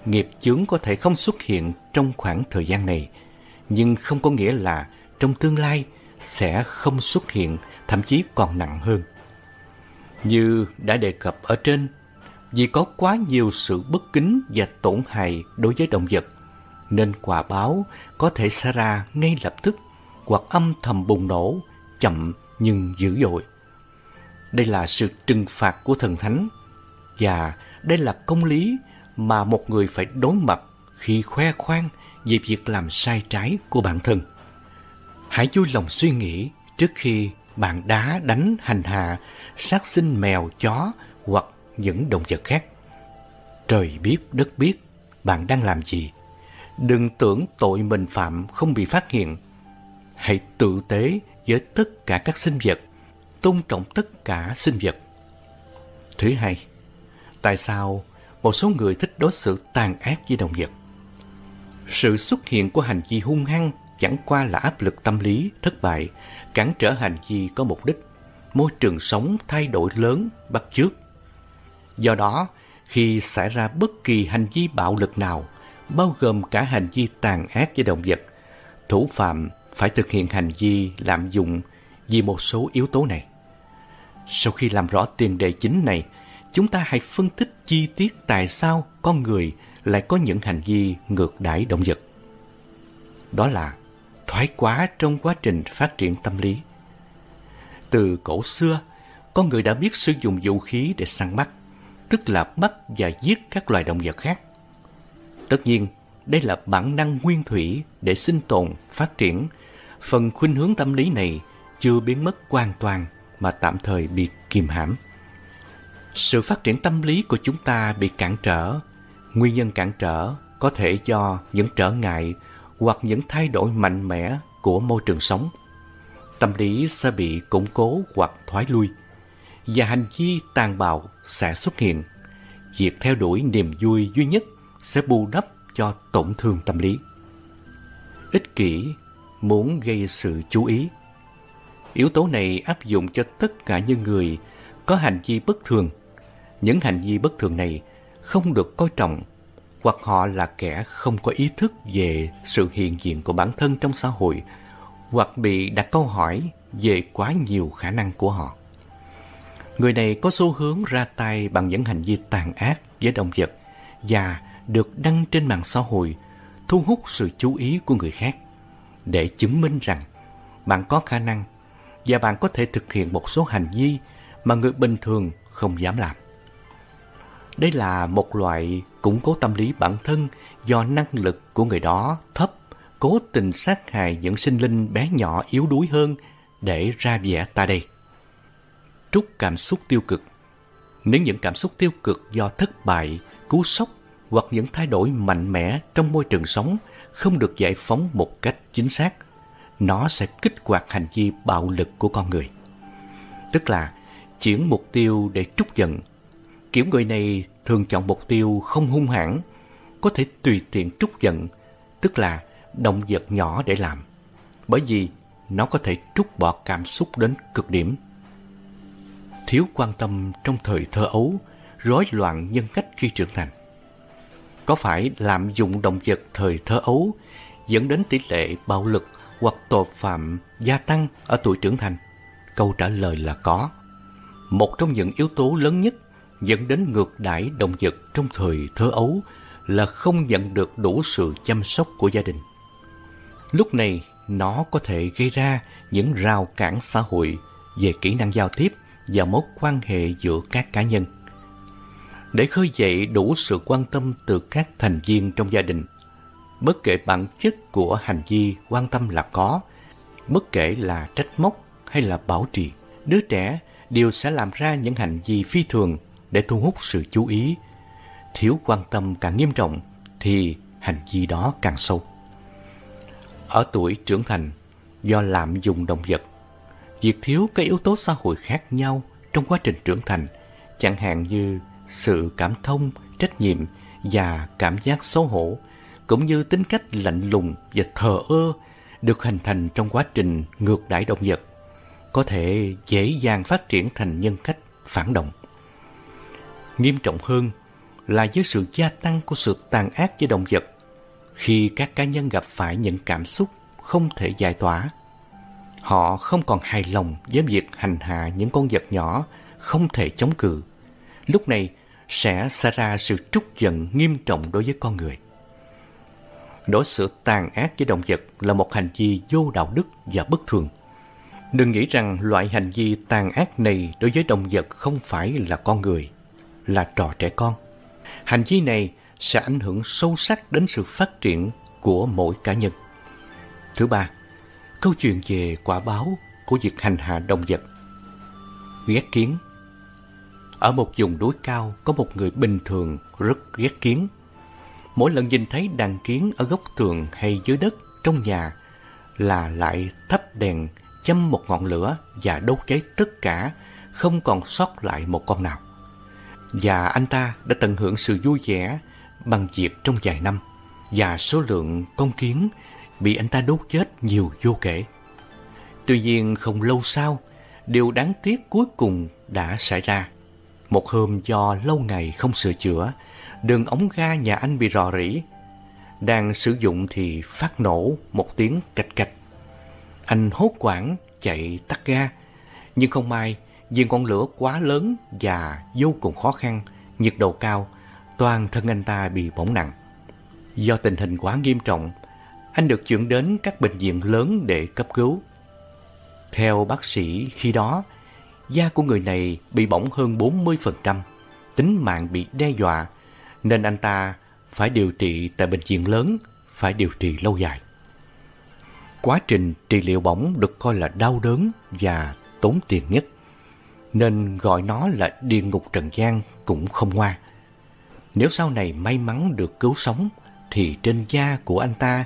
Nghiệp chướng có thể không xuất hiện trong khoảng thời gian này, nhưng không có nghĩa là trong tương lai sẽ không xuất hiện, thậm chí còn nặng hơn. Như đã đề cập ở trên, vì có quá nhiều sự bất kính và tổn hại đối với động vật, nên quả báo có thể xảy ra ngay lập tức hoặc âm thầm bùng nổ, chậm nhưng dữ dội. Đây là sự trừng phạt của thần thánh và đây là công lý mà một người phải đối mặt khi khoe khoang về việc làm sai trái của bản thân. Hãy vui lòng suy nghĩ trước khi bạn đá đánh hành hạ sát sinh mèo chó hoặc những động vật khác. Trời biết đất biết bạn đang làm gì. Đừng tưởng tội mình phạm không bị phát hiện. Hãy tự tế với tất cả các sinh vật tôn trọng tất cả sinh vật. Thứ hai, tại sao một số người thích đối xử tàn ác với động vật? Sự xuất hiện của hành vi hung hăng chẳng qua là áp lực tâm lý, thất bại, cản trở hành vi có mục đích, môi trường sống thay đổi lớn bắt chước. Do đó, khi xảy ra bất kỳ hành vi bạo lực nào, bao gồm cả hành vi tàn ác với động vật, thủ phạm phải thực hiện hành vi lạm dụng vì một số yếu tố này. Sau khi làm rõ tiền đề chính này, chúng ta hãy phân tích chi tiết tại sao con người lại có những hành vi ngược đãi động vật. Đó là thoái quá trong quá trình phát triển tâm lý. Từ cổ xưa, con người đã biết sử dụng vũ khí để săn bắt, tức là bắt và giết các loài động vật khác. Tất nhiên, đây là bản năng nguyên thủy để sinh tồn, phát triển. Phần khuynh hướng tâm lý này chưa biến mất hoàn toàn mà tạm thời bị kìm hãm. Sự phát triển tâm lý của chúng ta bị cản trở. Nguyên nhân cản trở có thể do những trở ngại hoặc những thay đổi mạnh mẽ của môi trường sống. Tâm lý sẽ bị củng cố hoặc thoái lui và hành vi tàn bạo sẽ xuất hiện. Việc theo đuổi niềm vui duy nhất sẽ bù đắp cho tổn thương tâm lý. Ích kỷ muốn gây sự chú ý. Yếu tố này áp dụng cho tất cả những người có hành vi bất thường. Những hành vi bất thường này không được coi trọng, hoặc họ là kẻ không có ý thức về sự hiện diện của bản thân trong xã hội, hoặc bị đặt câu hỏi về quá nhiều khả năng của họ. Người này có xu hướng ra tay bằng những hành vi tàn ác với động vật và được đăng trên mạng xã hội, thu hút sự chú ý của người khác để chứng minh rằng bạn có khả năng và bạn có thể thực hiện một số hành vi mà người bình thường không dám làm. Đây là một loại củng cố tâm lý bản thân do năng lực của người đó thấp, cố tình sát hại những sinh linh bé nhỏ yếu đuối hơn để ra vẻ ta đây. Trút cảm xúc tiêu cực Nếu những cảm xúc tiêu cực do thất bại, cú sốc hoặc những thay đổi mạnh mẽ trong môi trường sống không được giải phóng một cách chính xác, nó sẽ kích hoạt hành vi bạo lực của con người. Tức là chuyển mục tiêu để trút giận. Kiểu người này thường chọn mục tiêu không hung hãn, có thể tùy tiện trút giận, tức là động vật nhỏ để làm. Bởi vì nó có thể trút bỏ cảm xúc đến cực điểm. Thiếu quan tâm trong thời thơ ấu, rối loạn nhân cách khi trưởng thành có phải lạm dụng động vật thời thơ ấu dẫn đến tỷ lệ bạo lực hoặc tội phạm gia tăng ở tuổi trưởng thành? Câu trả lời là có. Một trong những yếu tố lớn nhất dẫn đến ngược đãi động vật trong thời thơ ấu là không nhận được đủ sự chăm sóc của gia đình. Lúc này, nó có thể gây ra những rào cản xã hội về kỹ năng giao tiếp và mối quan hệ giữa các cá nhân để khơi dậy đủ sự quan tâm từ các thành viên trong gia đình. Bất kể bản chất của hành vi quan tâm là có, bất kể là trách móc hay là bảo trì, đứa trẻ đều sẽ làm ra những hành vi phi thường để thu hút sự chú ý. Thiếu quan tâm càng nghiêm trọng thì hành vi đó càng sâu. Ở tuổi trưởng thành, do lạm dụng động vật, việc thiếu các yếu tố xã hội khác nhau trong quá trình trưởng thành, chẳng hạn như sự cảm thông, trách nhiệm và cảm giác xấu hổ, cũng như tính cách lạnh lùng và thờ ơ được hình thành trong quá trình ngược đãi động vật, có thể dễ dàng phát triển thành nhân cách phản động. Nghiêm trọng hơn là với sự gia tăng của sự tàn ác với động vật khi các cá nhân gặp phải những cảm xúc không thể giải tỏa. Họ không còn hài lòng với việc hành hạ những con vật nhỏ không thể chống cự. Lúc này, sẽ xảy ra sự trút giận nghiêm trọng đối với con người. Đối xử tàn ác với động vật là một hành vi vô đạo đức và bất thường. Đừng nghĩ rằng loại hành vi tàn ác này đối với động vật không phải là con người, là trò trẻ con. Hành vi này sẽ ảnh hưởng sâu sắc đến sự phát triển của mỗi cá nhân. Thứ ba, câu chuyện về quả báo của việc hành hạ động vật. Ghét kiến ở một vùng núi cao có một người bình thường rất ghét kiến. Mỗi lần nhìn thấy đàn kiến ở góc tường hay dưới đất trong nhà là lại thắp đèn châm một ngọn lửa và đốt cháy tất cả, không còn sót lại một con nào. Và anh ta đã tận hưởng sự vui vẻ bằng việc trong vài năm và số lượng con kiến bị anh ta đốt chết nhiều vô kể. Tuy nhiên không lâu sau, điều đáng tiếc cuối cùng đã xảy ra. Một hôm do lâu ngày không sửa chữa, đường ống ga nhà anh bị rò rỉ. Đang sử dụng thì phát nổ một tiếng cạch cạch. Anh hốt quảng chạy tắt ga, nhưng không may vì ngọn lửa quá lớn và vô cùng khó khăn, nhiệt độ cao, toàn thân anh ta bị bỏng nặng. Do tình hình quá nghiêm trọng, anh được chuyển đến các bệnh viện lớn để cấp cứu. Theo bác sĩ khi đó, da của người này bị bỏng hơn 40%, tính mạng bị đe dọa, nên anh ta phải điều trị tại bệnh viện lớn, phải điều trị lâu dài. Quá trình trị liệu bỏng được coi là đau đớn và tốn tiền nhất, nên gọi nó là địa ngục trần gian cũng không ngoa. Nếu sau này may mắn được cứu sống, thì trên da của anh ta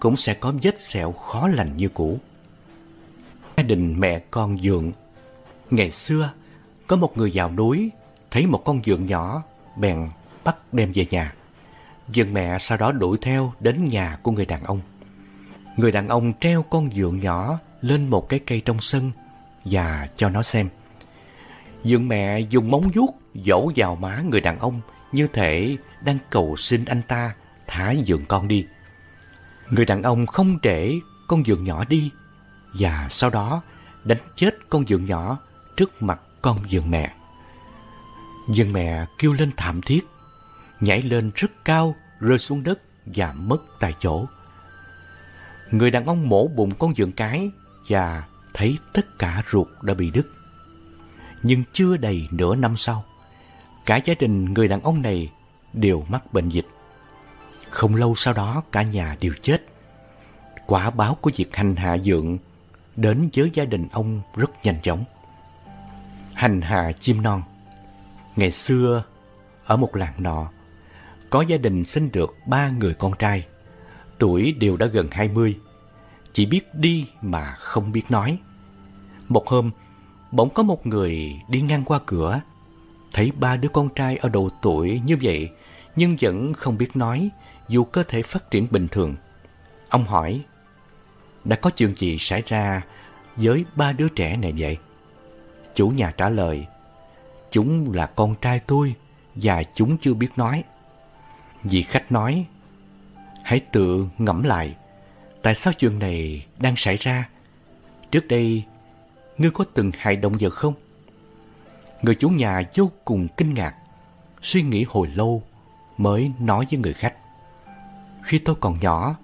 cũng sẽ có vết sẹo khó lành như cũ. Gia đình mẹ con dượng Ngày xưa, có một người vào núi thấy một con dượng nhỏ bèn bắt đem về nhà. Dượng mẹ sau đó đuổi theo đến nhà của người đàn ông. Người đàn ông treo con dượng nhỏ lên một cái cây trong sân và cho nó xem. Dượng mẹ dùng móng vuốt dỗ vào má người đàn ông như thể đang cầu xin anh ta thả dượng con đi. Người đàn ông không để con dượng nhỏ đi và sau đó đánh chết con dượng nhỏ trước mặt con dượng mẹ. Dượng mẹ kêu lên thảm thiết, nhảy lên rất cao, rơi xuống đất và mất tại chỗ. Người đàn ông mổ bụng con dượng cái và thấy tất cả ruột đã bị đứt. Nhưng chưa đầy nửa năm sau, cả gia đình người đàn ông này đều mắc bệnh dịch. Không lâu sau đó cả nhà đều chết. Quả báo của việc hành hạ dượng đến với gia đình ông rất nhanh chóng. Hành hạ chim non Ngày xưa, ở một làng nọ, có gia đình sinh được ba người con trai. Tuổi đều đã gần hai mươi, chỉ biết đi mà không biết nói. Một hôm, bỗng có một người đi ngang qua cửa, thấy ba đứa con trai ở độ tuổi như vậy, nhưng vẫn không biết nói, dù cơ thể phát triển bình thường. Ông hỏi, đã có chuyện gì xảy ra với ba đứa trẻ này vậy? Chủ nhà trả lời, chúng là con trai tôi và chúng chưa biết nói. Vị khách nói, hãy tự ngẫm lại, tại sao chuyện này đang xảy ra? Trước đây, ngươi có từng hại động vật không? Người chủ nhà vô cùng kinh ngạc, suy nghĩ hồi lâu mới nói với người khách. Khi tôi còn nhỏ,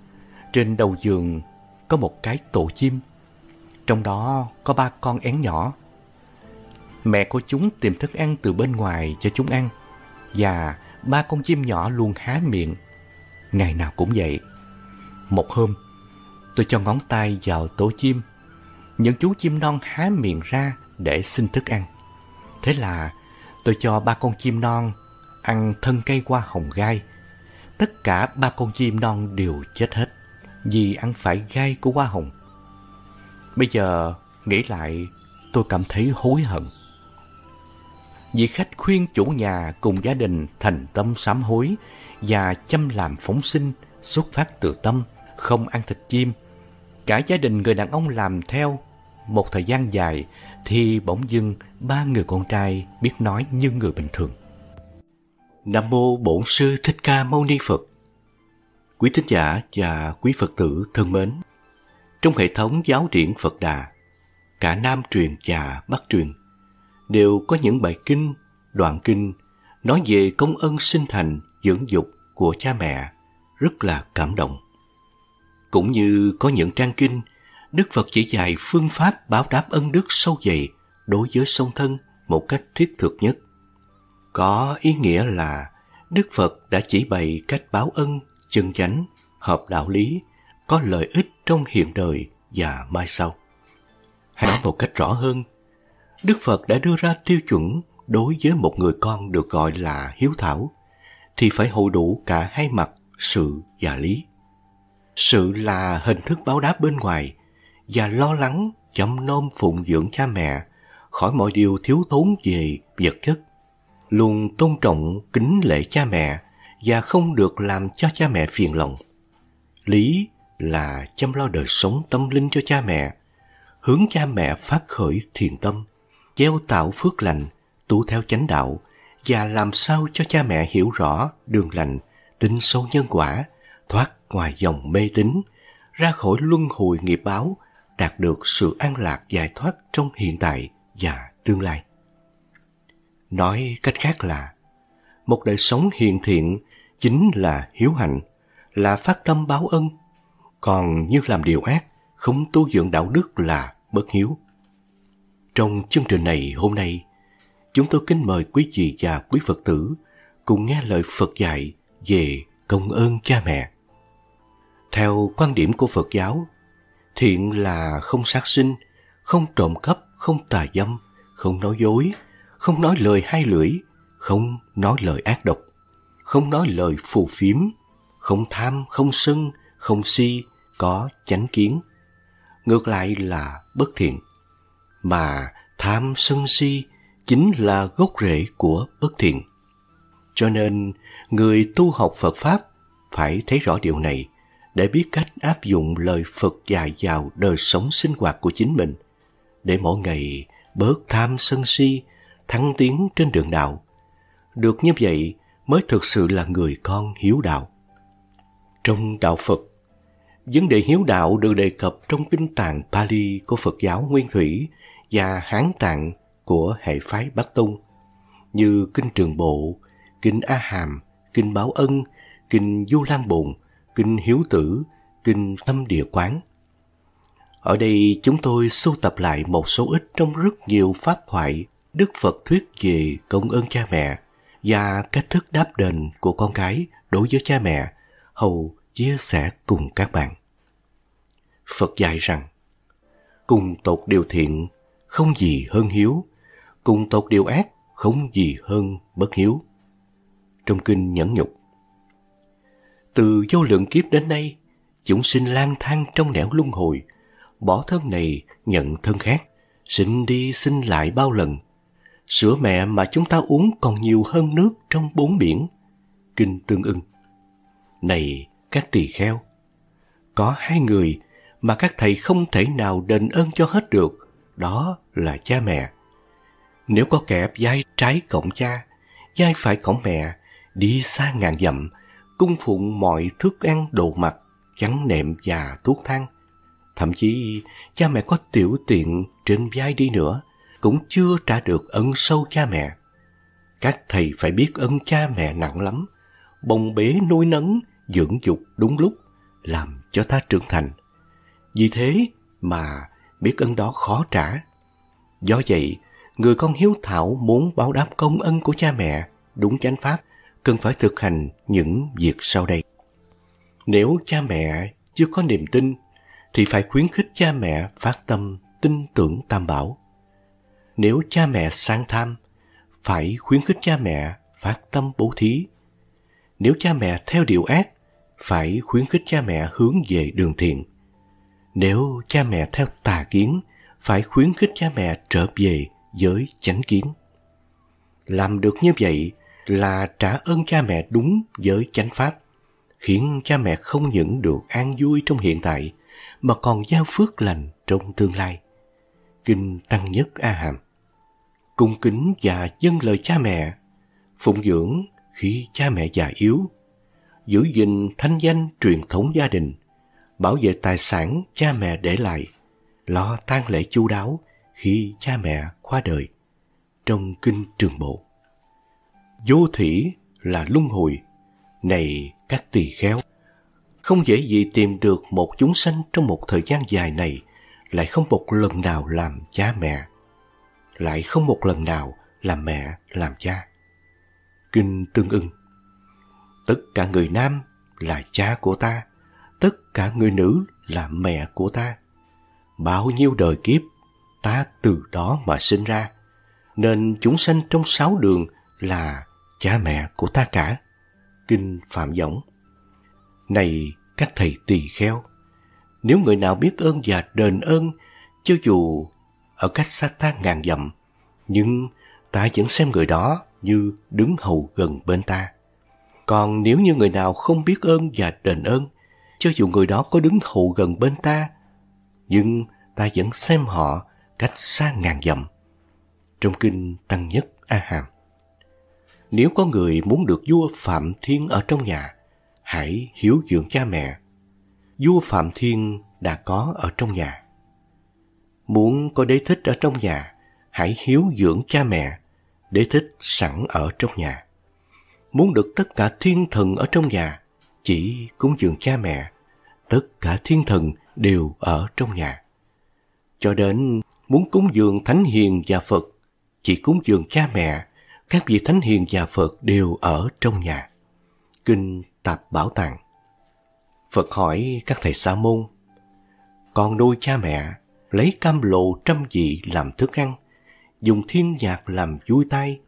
trên đầu giường có một cái tổ chim. Trong đó có ba con én nhỏ. Mẹ của chúng tìm thức ăn từ bên ngoài cho chúng ăn. Và ba con chim nhỏ luôn há miệng. Ngày nào cũng vậy. Một hôm, tôi cho ngón tay vào tổ chim. Những chú chim non há miệng ra để xin thức ăn. Thế là tôi cho ba con chim non ăn thân cây hoa hồng gai. Tất cả ba con chim non đều chết hết vì ăn phải gai của hoa hồng. Bây giờ nghĩ lại tôi cảm thấy hối hận. Vị khách khuyên chủ nhà cùng gia đình thành tâm sám hối và chăm làm phóng sinh xuất phát từ tâm, không ăn thịt chim. Cả gia đình người đàn ông làm theo một thời gian dài thì bỗng dưng ba người con trai biết nói như người bình thường. Nam mô Bổn sư Thích Ca Mâu Ni Phật. Quý thính giả và quý Phật tử thân mến, trong hệ thống giáo điển Phật Đà, cả Nam truyền và Bắc truyền đều có những bài kinh, đoạn kinh nói về công ơn sinh thành, dưỡng dục của cha mẹ rất là cảm động. Cũng như có những trang kinh, Đức Phật chỉ dạy phương pháp báo đáp ân đức sâu dày đối với song thân một cách thiết thực nhất. Có ý nghĩa là Đức Phật đã chỉ bày cách báo ân chân chánh, hợp đạo lý, có lợi ích trong hiện đời và mai sau. Hãy nói một cách rõ hơn, Đức Phật đã đưa ra tiêu chuẩn đối với một người con được gọi là hiếu thảo, thì phải hội đủ cả hai mặt sự và lý. Sự là hình thức báo đáp bên ngoài và lo lắng chăm nom phụng dưỡng cha mẹ khỏi mọi điều thiếu thốn về vật chất. Luôn tôn trọng kính lễ cha mẹ và không được làm cho cha mẹ phiền lòng. Lý là chăm lo đời sống tâm linh cho cha mẹ, hướng cha mẹ phát khởi thiền tâm, gieo tạo phước lành, tu theo chánh đạo và làm sao cho cha mẹ hiểu rõ đường lành, tin sâu nhân quả, thoát ngoài dòng mê tín, ra khỏi luân hồi nghiệp báo, đạt được sự an lạc giải thoát trong hiện tại và tương lai. Nói cách khác là một đời sống hiền thiện chính là hiếu hạnh, là phát tâm báo ân, còn như làm điều ác, không tu dưỡng đạo đức là bất hiếu. Trong chương trình này hôm nay, chúng tôi kính mời quý vị và quý Phật tử cùng nghe lời Phật dạy về công ơn cha mẹ. Theo quan điểm của Phật giáo, thiện là không sát sinh, không trộm cắp, không tà dâm, không nói dối, không nói lời hai lưỡi, không nói lời ác độc, không nói lời phù phiếm, không tham, không sân, không si, có chánh kiến. Ngược lại là bất thiện. Mà tham sân si chính là gốc rễ của bất thiện. Cho nên, người tu học Phật Pháp phải thấy rõ điều này để biết cách áp dụng lời Phật dạy vào đời sống sinh hoạt của chính mình, để mỗi ngày bớt tham sân si, thăng tiến trên đường đạo. Được như vậy mới thực sự là người con hiếu đạo. Trong đạo Phật, vấn đề hiếu đạo được đề cập trong kinh tạng Pali của Phật giáo Nguyên Thủy và Hán tạng của hệ phái Bắc Tông như kinh Trường Bộ, kinh A Hàm, kinh Báo Ân, kinh Du Lan Bồn, kinh Hiếu Tử, kinh Tâm Địa Quán. Ở đây chúng tôi sưu tập lại một số ít trong rất nhiều pháp thoại Đức Phật thuyết về công ơn cha mẹ và cách thức đáp đền của con cái đối với cha mẹ, hầu chia sẻ cùng các bạn. Phật dạy rằng, cùng tột điều thiện không gì hơn hiếu, cùng tột điều ác không gì hơn bất hiếu. Trong kinh nhẫn nhục, từ vô lượng kiếp đến nay, chúng sinh lang thang trong nẻo luân hồi, bỏ thân này nhận thân khác, sinh đi sinh lại bao lần. Sữa mẹ mà chúng ta uống còn nhiều hơn nước trong bốn biển. Kinh tương ưng. Này các tỳ kheo, có hai người mà các thầy không thể nào đền ơn cho hết được, đó là cha mẹ. Nếu có kẻ dai trái cổng cha, dai phải cổng mẹ, đi xa ngàn dặm, cung phụng mọi thức ăn đồ mặc, chắn nệm và thuốc thang. Thậm chí cha mẹ có tiểu tiện trên vai đi nữa, cũng chưa trả được ân sâu cha mẹ. Các thầy phải biết ơn cha mẹ nặng lắm, bồng bế nuôi nấng, dưỡng dục đúng lúc, làm cho ta trưởng thành. Vì thế mà biết ơn đó khó trả. Do vậy, người con hiếu thảo muốn báo đáp công ân của cha mẹ đúng chánh pháp cần phải thực hành những việc sau đây. Nếu cha mẹ chưa có niềm tin, thì phải khuyến khích cha mẹ phát tâm tin tưởng tam bảo. Nếu cha mẹ sang tham, phải khuyến khích cha mẹ phát tâm bố thí. Nếu cha mẹ theo điều ác, phải khuyến khích cha mẹ hướng về đường thiện. Nếu cha mẹ theo tà kiến, phải khuyến khích cha mẹ trở về với chánh kiến. Làm được như vậy là trả ơn cha mẹ đúng với chánh pháp, khiến cha mẹ không những được an vui trong hiện tại, mà còn giao phước lành trong tương lai. Kinh Tăng Nhất A Hàm Cung kính và dâng lời cha mẹ, phụng dưỡng khi cha mẹ già yếu, giữ gìn thanh danh truyền thống gia đình, bảo vệ tài sản cha mẹ để lại, lo tang lễ chu đáo khi cha mẹ qua đời. Trong Kinh Trường Bộ vô thủy là luân hồi. Này các tỳ khéo, không dễ gì tìm được một chúng sanh trong một thời gian dài này lại không một lần nào làm cha mẹ, lại không một lần nào làm mẹ làm cha. Kinh tương ưng Tất cả người nam là cha của ta, tất cả người nữ là mẹ của ta. Bao nhiêu đời kiếp, ta từ đó mà sinh ra, nên chúng sanh trong sáu đường là cha mẹ của ta cả. Kinh Phạm Võng Này các thầy tỳ kheo, nếu người nào biết ơn và đền ơn, cho dù ở cách xa ta ngàn dặm, nhưng ta vẫn xem người đó như đứng hầu gần bên ta. Còn nếu như người nào không biết ơn và đền ơn, cho dù người đó có đứng hầu gần bên ta, nhưng ta vẫn xem họ cách xa ngàn dặm. Trong kinh Tăng Nhất A Hàm nếu có người muốn được vua Phạm Thiên ở trong nhà, hãy hiếu dưỡng cha mẹ. Vua Phạm Thiên đã có ở trong nhà. Muốn có đế thích ở trong nhà, hãy hiếu dưỡng cha mẹ, đế thích sẵn ở trong nhà. Muốn được tất cả thiên thần ở trong nhà, chỉ cúng dường cha mẹ, tất cả thiên thần đều ở trong nhà. Cho đến muốn cúng dường thánh hiền và Phật, chỉ cúng dường cha mẹ, các vị thánh hiền và Phật đều ở trong nhà. Kinh Tạp Bảo Tàng Phật hỏi các thầy sa môn, con nuôi cha mẹ, lấy cam lộ trăm vị làm thức ăn, dùng thiên nhạc làm vui tay,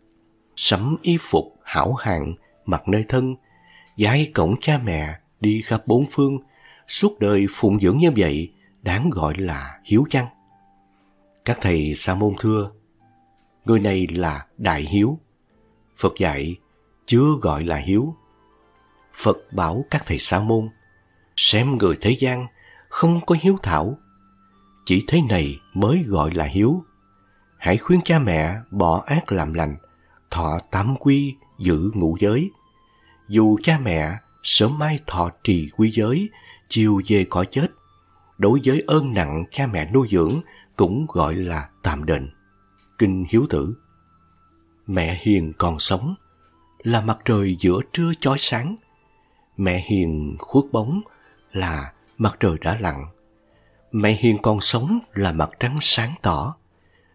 sắm y phục hảo hạng mặc nơi thân, dái cổng cha mẹ đi khắp bốn phương, suốt đời phụng dưỡng như vậy đáng gọi là hiếu chăng? Các thầy sa môn thưa, người này là đại hiếu. Phật dạy chưa gọi là hiếu. Phật bảo các thầy sa môn, xem người thế gian không có hiếu thảo, chỉ thế này mới gọi là hiếu. Hãy khuyên cha mẹ bỏ ác làm lành, thọ tám quy, giữ ngũ giới. Dù cha mẹ sớm mai thọ trì quy giới, chiều về cõi chết, đối với ơn nặng cha mẹ nuôi dưỡng cũng gọi là tạm đền. Kinh Hiếu Tử Mẹ hiền còn sống là mặt trời giữa trưa chói sáng. Mẹ hiền khuất bóng là mặt trời đã lặn. Mẹ hiền còn sống là mặt trắng sáng tỏ.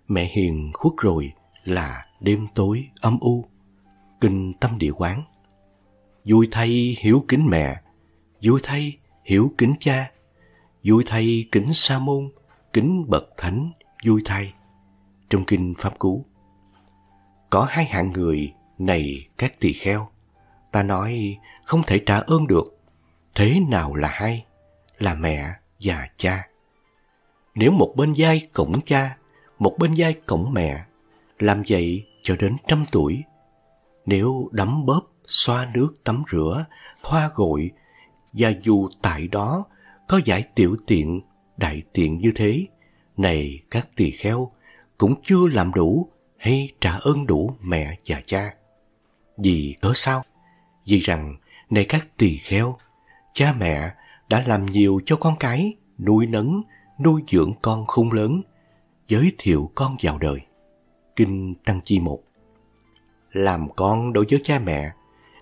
Mẹ hiền khuất rồi là đêm tối âm u. Kinh tâm địa quán Vui thay hiếu kính mẹ, vui thay hiếu kính cha, vui thay kính sa môn, kính bậc thánh, vui thay. Trong kinh Pháp Cú có hai hạng người này các tỳ kheo, ta nói không thể trả ơn được. Thế nào là hai? Là mẹ và cha. Nếu một bên vai cổng cha, một bên vai cổng mẹ, làm vậy cho đến trăm tuổi. Nếu đấm bóp, xoa nước tắm rửa, thoa gội, và dù tại đó có giải tiểu tiện, đại tiện như thế, này các tỳ kheo, cũng chưa làm đủ hay trả ơn đủ mẹ và cha. Vì cớ sao? Vì rằng, này các tỳ kheo, cha mẹ đã làm nhiều cho con cái, nuôi nấng, nuôi dưỡng con khung lớn, giới thiệu con vào đời. Kinh Tăng Chi một Làm con đối với cha mẹ,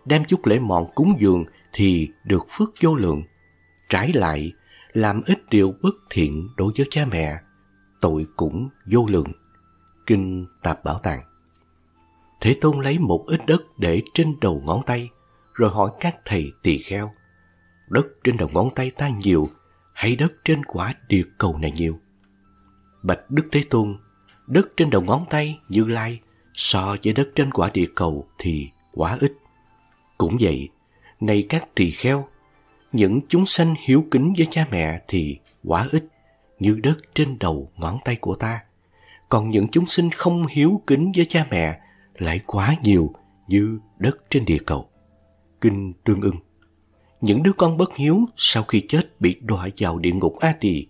đem chút lễ mọn cúng dường thì được phước vô lượng. Trái lại, làm ít điều bất thiện đối với cha mẹ, tội cũng vô lượng. Kinh Tạp Bảo Tàng Thế Tôn lấy một ít đất để trên đầu ngón tay, rồi hỏi các thầy tỳ kheo. Đất trên đầu ngón tay ta nhiều, hay đất trên quả địa cầu này nhiều? Bạch Đức Thế Tôn, đất trên đầu ngón tay Như Lai so với đất trên quả địa cầu thì quá ít. Cũng vậy, này các tỳ kheo, những chúng sanh hiếu kính với cha mẹ thì quá ít như đất trên đầu ngón tay của ta. Còn những chúng sinh không hiếu kính với cha mẹ lại quá nhiều như đất trên địa cầu. Kinh tương ưng Những đứa con bất hiếu sau khi chết bị đọa vào địa ngục A Tỳ,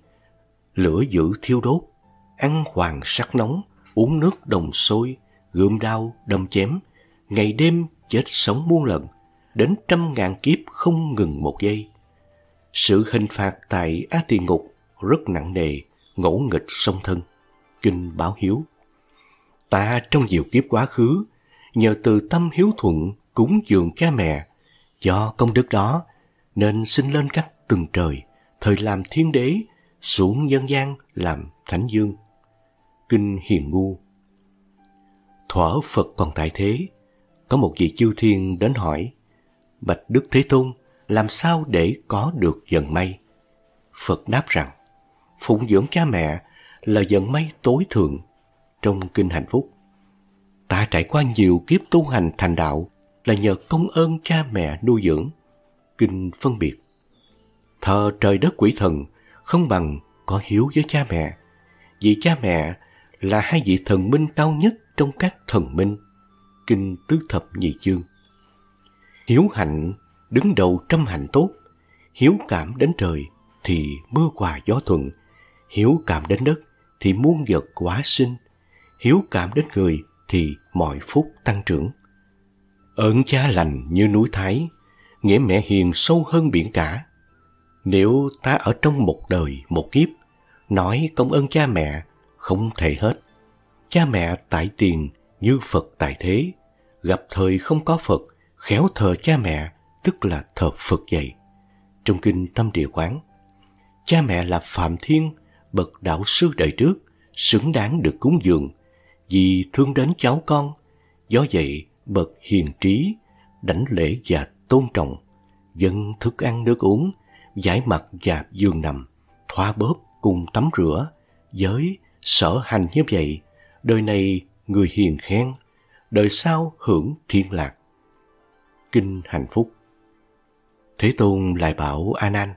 lửa dữ thiêu đốt, ăn hoàng sắc nóng, uống nước đồng sôi, gươm đao, đâm chém, ngày đêm chết sống muôn lần, đến trăm ngàn kiếp không ngừng một giây. Sự hình phạt tại A Tỳ Ngục rất nặng nề, ngỗ nghịch song thân. Kinh Báo Hiếu Ta trong nhiều kiếp quá khứ, nhờ từ tâm hiếu thuận cúng dường cha mẹ, do công đức đó nên sinh lên các từng trời, thời làm thiên đế, xuống nhân gian làm thánh dương. Kinh Hiền Ngu Thuở Phật còn tại thế, có một vị chư thiên đến hỏi, Bạch Đức Thế Tôn, làm sao để có được dần may? Phật đáp rằng, phụng dưỡng cha mẹ là dần may tối thượng trong kinh hạnh phúc. Ta trải qua nhiều kiếp tu hành thành đạo là nhờ công ơn cha mẹ nuôi dưỡng. Kinh phân biệt. Thờ trời đất quỷ thần không bằng có hiếu với cha mẹ. Vì cha mẹ là hai vị thần minh cao nhất trong các thần minh. Kinh tứ thập nhị chương. Hiếu hạnh đứng đầu trăm hạnh tốt. Hiếu cảm đến trời thì mưa quà gió thuận. Hiếu cảm đến đất thì muôn vật quá sinh. Hiếu cảm đến người thì mọi phúc tăng trưởng. Ơn cha lành như núi Thái, nghĩa mẹ hiền sâu hơn biển cả. Nếu ta ở trong một đời, một kiếp, nói công ơn cha mẹ không thể hết. cha mẹ tại tiền như Phật tại thế, gặp thời không có Phật, khéo thờ cha mẹ, tức là thờ Phật vậy. Trong kinh Tâm Địa Quán, cha mẹ là Phạm Thiên, bậc đạo sư đời trước, xứng đáng được cúng dường, vì thương đến cháu con, do vậy bậc hiền trí, đảnh lễ và tôn trọng, dân thức ăn nước uống, giải mặt và giường nằm, thoa bóp cùng tắm rửa, giới sở hành như vậy, đời này người hiền khen, đời sau hưởng thiên lạc. Kinh hạnh phúc Thế Tôn lại bảo A Nan: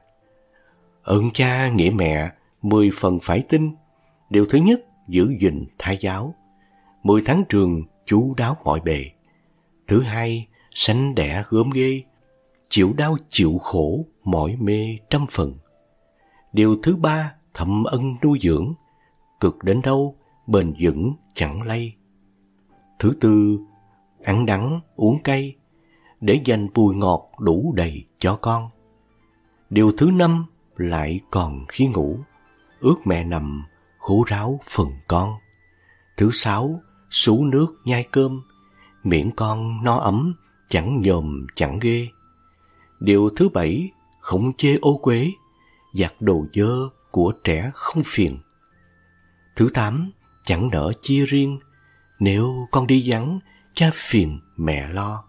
Ơn cha nghĩa mẹ, mười phần phải tin. Điều thứ nhất, giữ gìn thái giáo. Mười tháng trường, chú đáo mọi bề. Thứ hai, sanh đẻ gớm ghê, chịu đau chịu khổ, mỏi mê trăm phần. Điều thứ ba, thầm ân nuôi dưỡng, cực đến đâu, bền vững chẳng lay. Thứ tư, ăn đắng, uống cay, để dành bùi ngọt đủ đầy cho con. Điều thứ năm lại còn khi ngủ, ước mẹ nằm, khổ ráo phần con. Thứ sáu, sú nước nhai cơm, miệng con no ấm, chẳng nhòm chẳng ghê. Điều thứ bảy, không chê ô quế, giặt đồ dơ của trẻ không phiền. Thứ tám, chẳng nỡ chia riêng, nếu con đi vắng, cha phiền mẹ lo.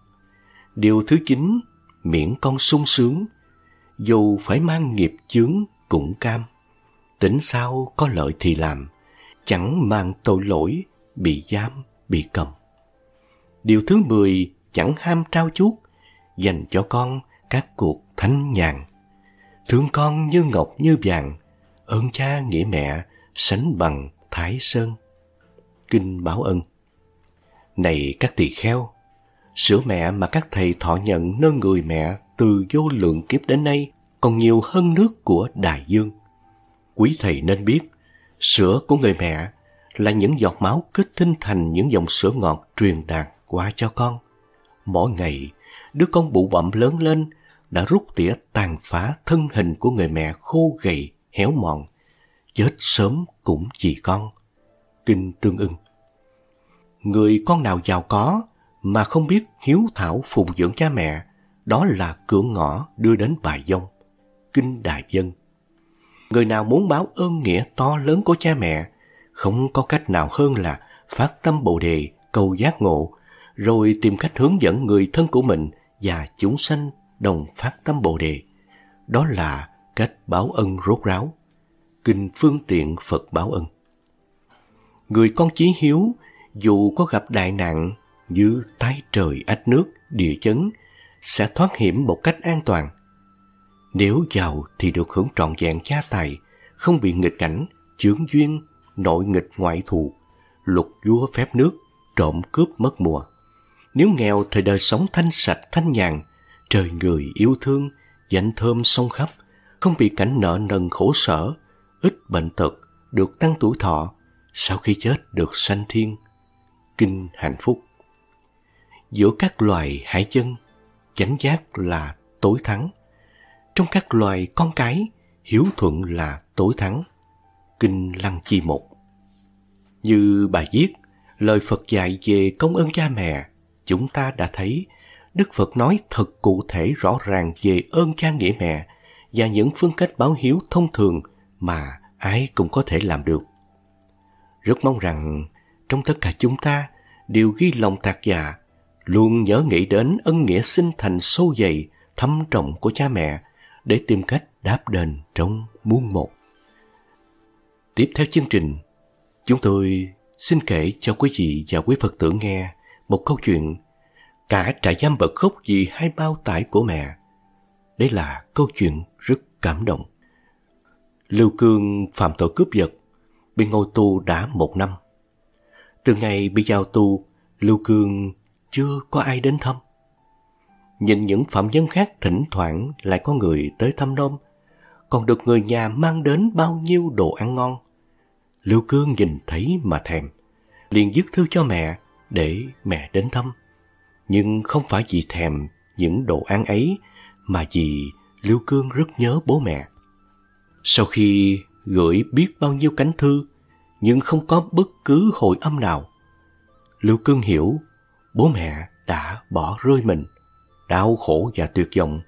Điều thứ chín, miễn con sung sướng, dù phải mang nghiệp chướng cũng cam. Tính sao có lợi thì làm, chẳng mang tội lỗi, bị giam, bị cầm. Điều thứ mười, chẳng ham trao chuốt, dành cho con các cuộc thánh nhàn. Thương con như ngọc như vàng, ơn cha nghĩa mẹ, sánh bằng Thái Sơn. Kinh Báo Ân Này các tỳ kheo, sữa mẹ mà các thầy thọ nhận nơi người mẹ từ vô lượng kiếp đến nay còn nhiều hơn nước của đại dương. Quý thầy nên biết, sữa của người mẹ là những giọt máu kết tinh thành những dòng sữa ngọt truyền đạt qua cho con. Mỗi ngày, đứa con bụ bậm lớn lên đã rút tỉa tàn phá thân hình của người mẹ khô gầy, héo mòn, chết sớm cũng vì con. Kinh Tương ưng Người con nào giàu có mà không biết hiếu thảo phụng dưỡng cha mẹ, đó là cửa ngõ đưa đến bài dông. Kinh Đại Dân Người nào muốn báo ơn nghĩa to lớn của cha mẹ, không có cách nào hơn là phát tâm Bồ Đề, cầu giác ngộ, rồi tìm cách hướng dẫn người thân của mình và chúng sanh đồng phát tâm Bồ Đề. Đó là cách báo ân rốt ráo. Kinh Phương Tiện Phật Báo Ân Người con chí hiếu, dù có gặp đại nạn như tái trời ách nước, địa chấn, sẽ thoát hiểm một cách an toàn. Nếu giàu thì được hưởng trọn vẹn gia tài, không bị nghịch cảnh, chướng duyên, nội nghịch ngoại thù, lục vua phép nước, trộm cướp mất mùa. Nếu nghèo thì đời sống thanh sạch thanh nhàn, trời người yêu thương, danh thơm sông khắp, không bị cảnh nợ nần khổ sở, ít bệnh tật, được tăng tuổi thọ, sau khi chết được sanh thiên. Kinh hạnh phúc Giữa các loài hải chân, chánh giác là tối thắng. Trong các loài con cái, hiếu thuận là tối thắng. Kinh Lăng Chi Một Như bà viết, lời Phật dạy về công ơn cha mẹ, chúng ta đã thấy Đức Phật nói thật cụ thể rõ ràng về ơn cha nghĩa mẹ và những phương cách báo hiếu thông thường mà ai cũng có thể làm được. Rất mong rằng trong tất cả chúng ta đều ghi lòng tạc dạ, luôn nhớ nghĩ đến ân nghĩa sinh thành sâu dày, thâm trọng của cha mẹ để tìm cách đáp đền trong muôn một. Tiếp theo chương trình, chúng tôi xin kể cho quý vị và quý Phật tử nghe một câu chuyện cả trại giam bật khóc vì hai bao tải của mẹ. Đây là câu chuyện rất cảm động. Lưu Cương phạm tội cướp giật, bị ngồi tù đã một năm. Từ ngày bị giao tù, Lưu Cương chưa có ai đến thăm. Nhìn những phạm nhân khác thỉnh thoảng lại có người tới thăm nom, còn được người nhà mang đến bao nhiêu đồ ăn ngon. Lưu Cương nhìn thấy mà thèm, liền viết thư cho mẹ để mẹ đến thăm. Nhưng không phải vì thèm những đồ ăn ấy mà vì Lưu Cương rất nhớ bố mẹ. Sau khi gửi biết bao nhiêu cánh thư, nhưng không có bất cứ hồi âm nào. Lưu Cương hiểu bố mẹ đã bỏ rơi mình. Đau khổ và tuyệt vọng.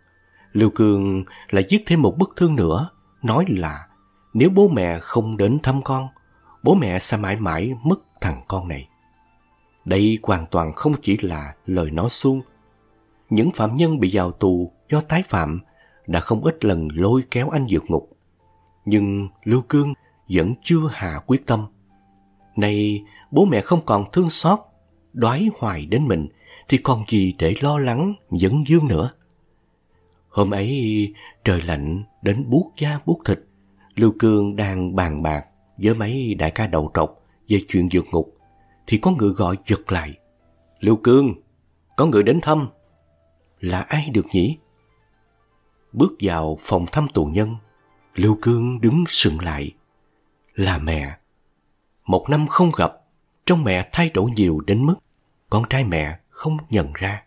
Lưu Cương lại viết thêm một bức thư nữa, nói là nếu bố mẹ không đến thăm con, bố mẹ sẽ mãi mãi mất thằng con này. Đây hoàn toàn không chỉ là lời nói suông. Những phạm nhân bị vào tù do tái phạm đã không ít lần lôi kéo anh vượt ngục. Nhưng Lưu Cương vẫn chưa hạ quyết tâm. Nay bố mẹ không còn thương xót, đoái hoài đến mình thì còn gì để lo lắng dẫn dương nữa. Hôm ấy trời lạnh đến buốt da buốt thịt, Lưu Cương đang bàn bạc với mấy đại ca đầu trọc về chuyện vượt ngục thì có người gọi giật lại. Lưu Cương, có người đến thăm. Là ai được nhỉ? Bước vào phòng thăm tù nhân, Lưu Cương đứng sừng lại. Là mẹ. Một năm không gặp, trong mẹ thay đổi nhiều đến mức con trai mẹ không nhận ra.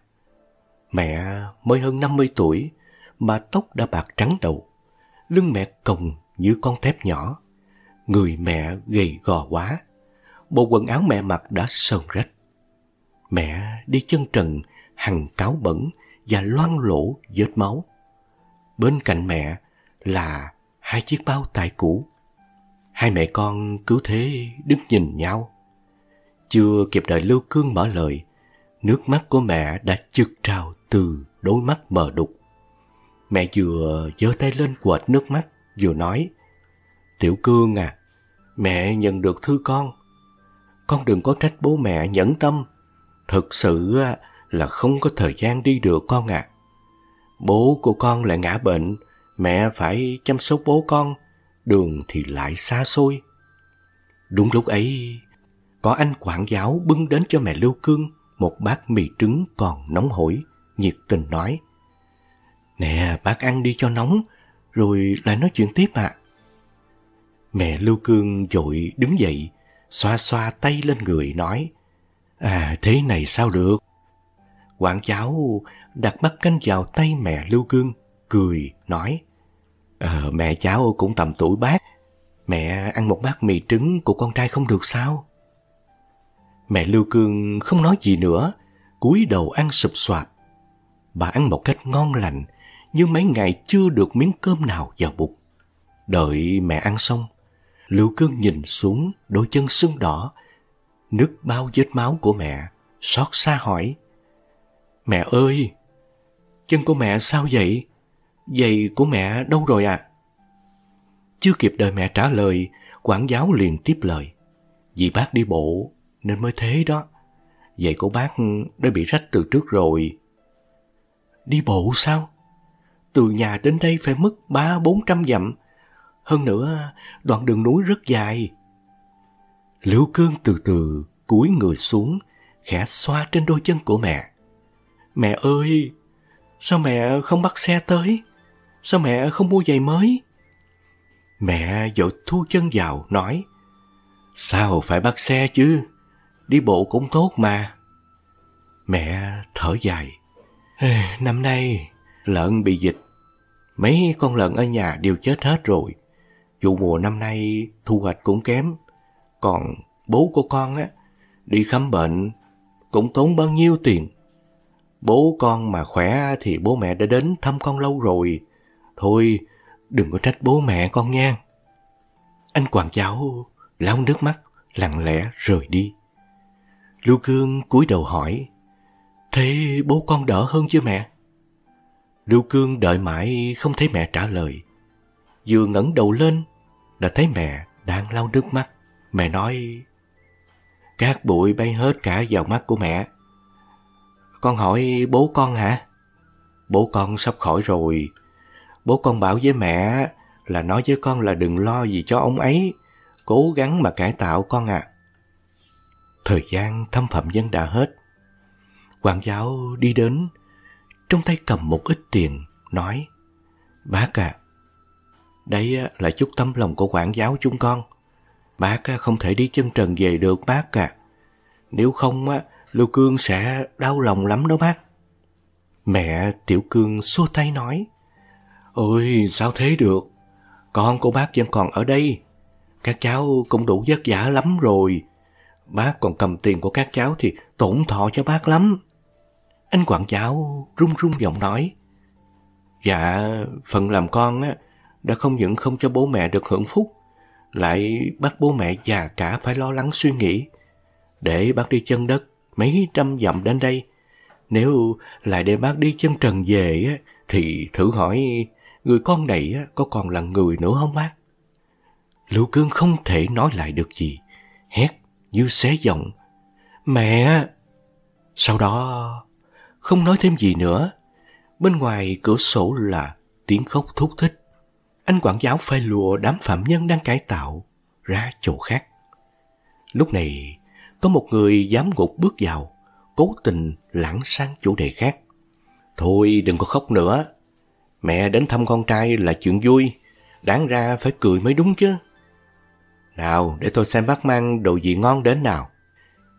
Mẹ mới hơn 50 tuổi mà tóc đã bạc trắng đầu. Lưng mẹ còng như con thép nhỏ. Người mẹ gầy gò quá. Bộ quần áo mẹ mặc đã sờn rách. Mẹ đi chân trần, hằng cáo bẩn và loang lỗ vết máu. Bên cạnh mẹ là hai chiếc bao tải cũ. Hai mẹ con cứ thế đứng nhìn nhau. Chưa kịp đợi Lưu Cương mở lời, nước mắt của mẹ đã trực trào từ đôi mắt mờ đục. Mẹ vừa giơ tay lên quệt nước mắt, vừa nói Tiểu Cương à, mẹ nhận được thư con. Con đừng có trách bố mẹ nhẫn tâm. Thực sự là không có thời gian đi được con ạ. À. Bố của con lại ngã bệnh, mẹ phải chăm sóc bố con, đường thì lại xa xôi. Đúng lúc ấy, có anh quản giáo bưng đến cho mẹ Lưu Cương một bát mì trứng còn nóng hổi, nhiệt tình nói. Nè, bác ăn đi cho nóng, rồi lại nói chuyện tiếp ạ. À. Mẹ Lưu Cương dội đứng dậy, xoa xoa tay lên người nói, À thế này sao được? Quảng cháu đặt bát canh vào tay mẹ Lưu Cương, cười, nói, Ờ, mẹ cháu cũng tầm tuổi bác, mẹ ăn một bát mì trứng của con trai không được sao? Mẹ Lưu Cương không nói gì nữa, cúi đầu ăn sụp soạt. Bà ăn một cách ngon lành, nhưng mấy ngày chưa được miếng cơm nào vào bụng. Đợi mẹ ăn xong, Lưu Cương nhìn xuống đôi chân sưng đỏ, nước bao vết máu của mẹ, xót xa hỏi. Mẹ ơi, chân của mẹ sao vậy? Giày của mẹ đâu rồi ạ? À? Chưa kịp đợi mẹ trả lời, quản giáo liền tiếp lời. Vì bác đi bộ nên mới thế đó. Vậy của bác đã bị rách từ trước rồi. Đi bộ sao? Từ nhà đến đây phải mất ba bốn trăm dặm. Hơn nữa, đoạn đường núi rất dài. Liễu Cương từ từ cúi người xuống, khẽ xoa trên đôi chân của mẹ. Mẹ ơi, sao mẹ không bắt xe tới? Sao mẹ không mua giày mới? Mẹ vội thu chân vào, nói Sao phải bắt xe chứ? Đi bộ cũng tốt mà. Mẹ thở dài. Năm nay, lợn bị dịch. Mấy con lợn ở nhà đều chết hết rồi. Vụ mùa năm nay thu hoạch cũng kém. Còn bố của con á, đi khám bệnh cũng tốn bao nhiêu tiền. Bố con mà khỏe thì bố mẹ đã đến thăm con lâu rồi. Thôi, đừng có trách bố mẹ con nha. Anh quản giáo lau nước mắt, lặng lẽ rời đi. Lưu Cương cúi đầu hỏi, Thế bố con đỡ hơn chưa mẹ? Lưu Cương đợi mãi không thấy mẹ trả lời. Vừa ngẩng đầu lên, đã thấy mẹ đang lau nước mắt. Mẹ nói, Các bụi bay hết cả vào mắt của mẹ. Con hỏi bố con hả? Bố con sắp khỏi rồi. Bố con bảo với mẹ là nói với con là đừng lo gì cho ông ấy. Cố gắng mà cải tạo con ạ. À. Thời gian thăm phạm nhân đã hết. Quản giáo đi đến, trong tay cầm một ít tiền, nói Bác à, đây là chút tấm lòng của quản giáo chúng con. Bác không thể đi chân trần về được bác à. Nếu không, Lưu Cương sẽ đau lòng lắm đó bác. Mẹ Tiểu Cương xua tay nói Ôi sao thế được Con của bác vẫn còn ở đây
Các cháu cũng đủ vất vả lắm rồi. Bác còn cầm tiền của các cháu thì tổn thọ cho bác lắm. Anh quản giáo run run giọng nói. Dạ, phần làm con á, đã không những không cho bố mẹ được hưởng phúc, lại bắt bố mẹ già cả phải lo lắng suy nghĩ. Để bác đi chân đất mấy trăm dặm đến đây, nếu lại để bác đi chân trần về á, thì thử hỏi người con này á, có còn là người nữa không bác? Lưu Cương không thể nói lại được gì, hét như xé giọng. Mẹ! Sau đó, không nói thêm gì nữa. Bên ngoài cửa sổ là tiếng khóc thúc thích. Anh quản giáo phai lùa đám phạm nhân đang cải tạo ra chỗ khác. Lúc này, có một người dám ngục bước vào, cố tình lãng sang chủ đề khác. Thôi đừng có khóc nữa. Mẹ đến thăm con trai là chuyện vui, đáng ra phải cười mới đúng chứ. Nào, để tôi xem bác mang đồ gì ngon đến nào.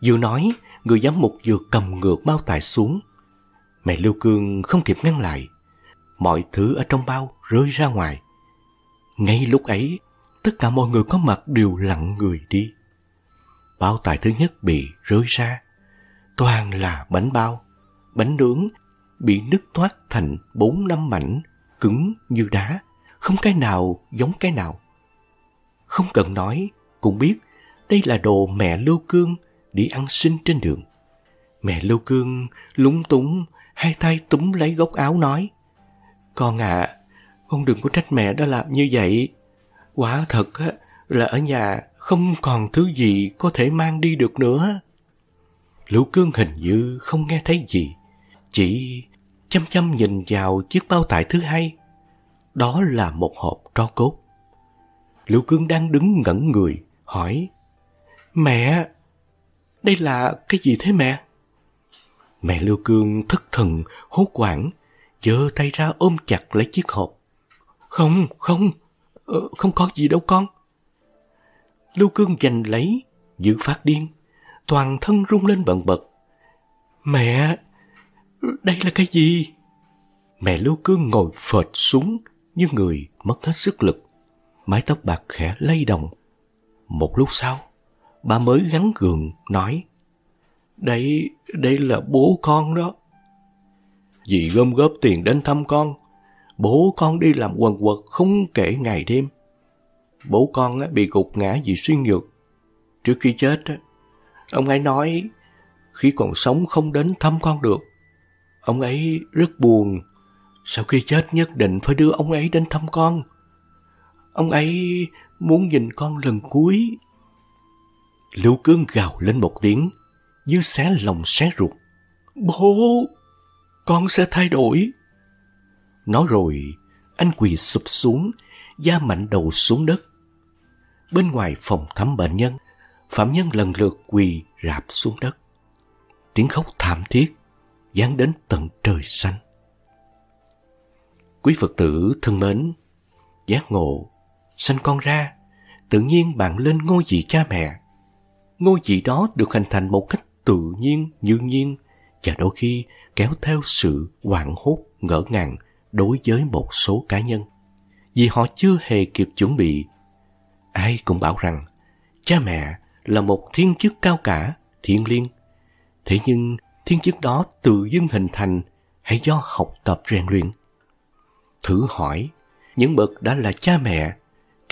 Vừa nói, người giám mục vừa cầm ngược bao tài xuống. Mẹ Lưu Cương không kịp ngăn lại. Mọi thứ ở trong bao rơi ra ngoài. Ngay lúc ấy, tất cả mọi người có mặt đều lặng người đi. Bao tài thứ nhất bị rơi ra. Toàn là bánh bao, bánh nướng, bị nứt toát thành bốn năm mảnh, cứng như đá, không cái nào giống cái nào. Không cần nói, cũng biết đây là đồ mẹ Lưu Cương đi ăn xin trên đường. Mẹ Lưu Cương lúng túng, hai tay túm lấy góc áo nói Con à, con đừng có trách mẹ đã làm như vậy. Quả thật là ở nhà không còn thứ gì có thể mang đi được nữa. Lưu Cương hình như không nghe thấy gì, chỉ chăm chăm nhìn vào chiếc bao tải thứ hai. Đó là một hộp tro cốt. Lưu Cương đang đứng ngẩn người, hỏi Mẹ, đây là cái gì thế mẹ? Mẹ Lưu Cương thất thần, hốt quảng, giơ tay ra ôm chặt lấy chiếc hộp. Không, không, ờ, không có gì đâu con. Lưu Cương giành lấy, giữ phát điên, toàn thân rung lên bần bật. Mẹ, đây là cái gì? Mẹ Lưu Cương ngồi phệt xuống như người mất hết sức lực. Mái tóc bạc khẽ lay động. Một lúc sau, bà mới gắn gượng nói Đây, đây là bố con đó. Dì gom góp tiền đến thăm con. Bố con đi làm quần quật không kể ngày đêm. Bố con bị gục ngã vì suy nhược. Trước khi chết, ông ấy nói khi còn sống không đến thăm con được. Ông ấy rất buồn. Sau khi chết nhất định phải đưa ông ấy đến thăm con. Ông ấy muốn nhìn con lần cuối. Lưu Cương gào lên một tiếng, như xé lòng xé ruột. Bố, con sẽ thay đổi. Nói rồi, anh quỳ sụp xuống, da mạnh đầu xuống đất. Bên ngoài phòng thăm bệnh nhân, phạm nhân lần lượt quỳ rạp xuống đất. Tiếng khóc thảm thiết, dán đến tận trời xanh. Quý Phật tử thân mến, giác ngộ sanh con ra, tự nhiên bạn lên ngôi vị cha mẹ. Ngôi vị đó được hình thành một cách tự nhiên, như nhiên và đôi khi kéo theo sự hoảng hốt, ngỡ ngàng đối với một số cá nhân. Vì họ chưa hề kịp chuẩn bị. Ai cũng bảo rằng cha mẹ là một thiên chức cao cả, thiện liêng. Thế nhưng thiên chức đó tự dưng hình thành hay do học tập rèn luyện? Thử hỏi, những bậc đã là cha mẹ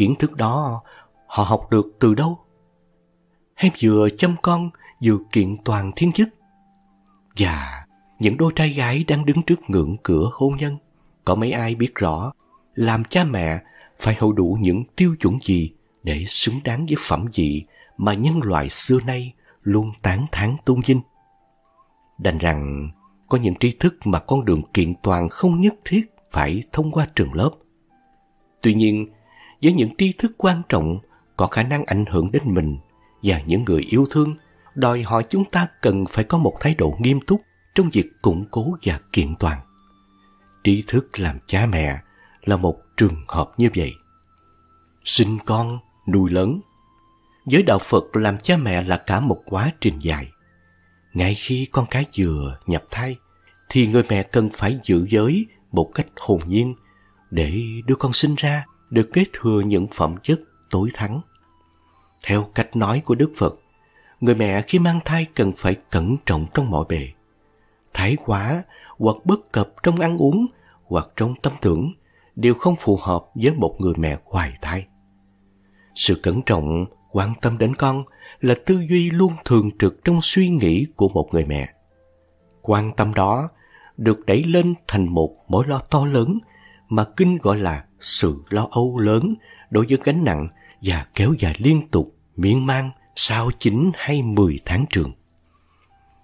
kiến thức đó họ học được từ đâu? Hay vừa chăm con vừa kiện toàn thiên chức? Và những đôi trai gái đang đứng trước ngưỡng cửa hôn nhân, có mấy ai biết rõ làm cha mẹ phải hậu đủ những tiêu chuẩn gì để xứng đáng với phẩm vị mà nhân loại xưa nay luôn tán thán tôn vinh. Đành rằng có những tri thức mà con đường kiện toàn không nhất thiết phải thông qua trường lớp. Tuy nhiên, với những tri thức quan trọng có khả năng ảnh hưởng đến mình và những người yêu thương, đòi hỏi chúng ta cần phải có một thái độ nghiêm túc trong việc củng cố và kiện toàn. Tri thức làm cha mẹ là một trường hợp như vậy. Sinh con, nuôi lớn. Với đạo Phật làm cha mẹ là cả một quá trình dài. Ngay khi con cái vừa nhập thai, thì người mẹ cần phải giữ giới một cách hồn nhiên để đưa con sinh ra được kế thừa những phẩm chất tối thắng. Theo cách nói của Đức Phật, người mẹ khi mang thai cần phải cẩn trọng trong mọi bề. Thái quá hoặc bất cập trong ăn uống hoặc trong tâm tưởng đều không phù hợp với một người mẹ hoài thai. Sự cẩn trọng, quan tâm đến con là tư duy luôn thường trực trong suy nghĩ của một người mẹ. Quan tâm đó được đẩy lên thành một mối lo to lớn mà kinh gọi là sự lo âu lớn đối với gánh nặng và kéo dài liên tục, miên man sau 9 hay 10 tháng trường.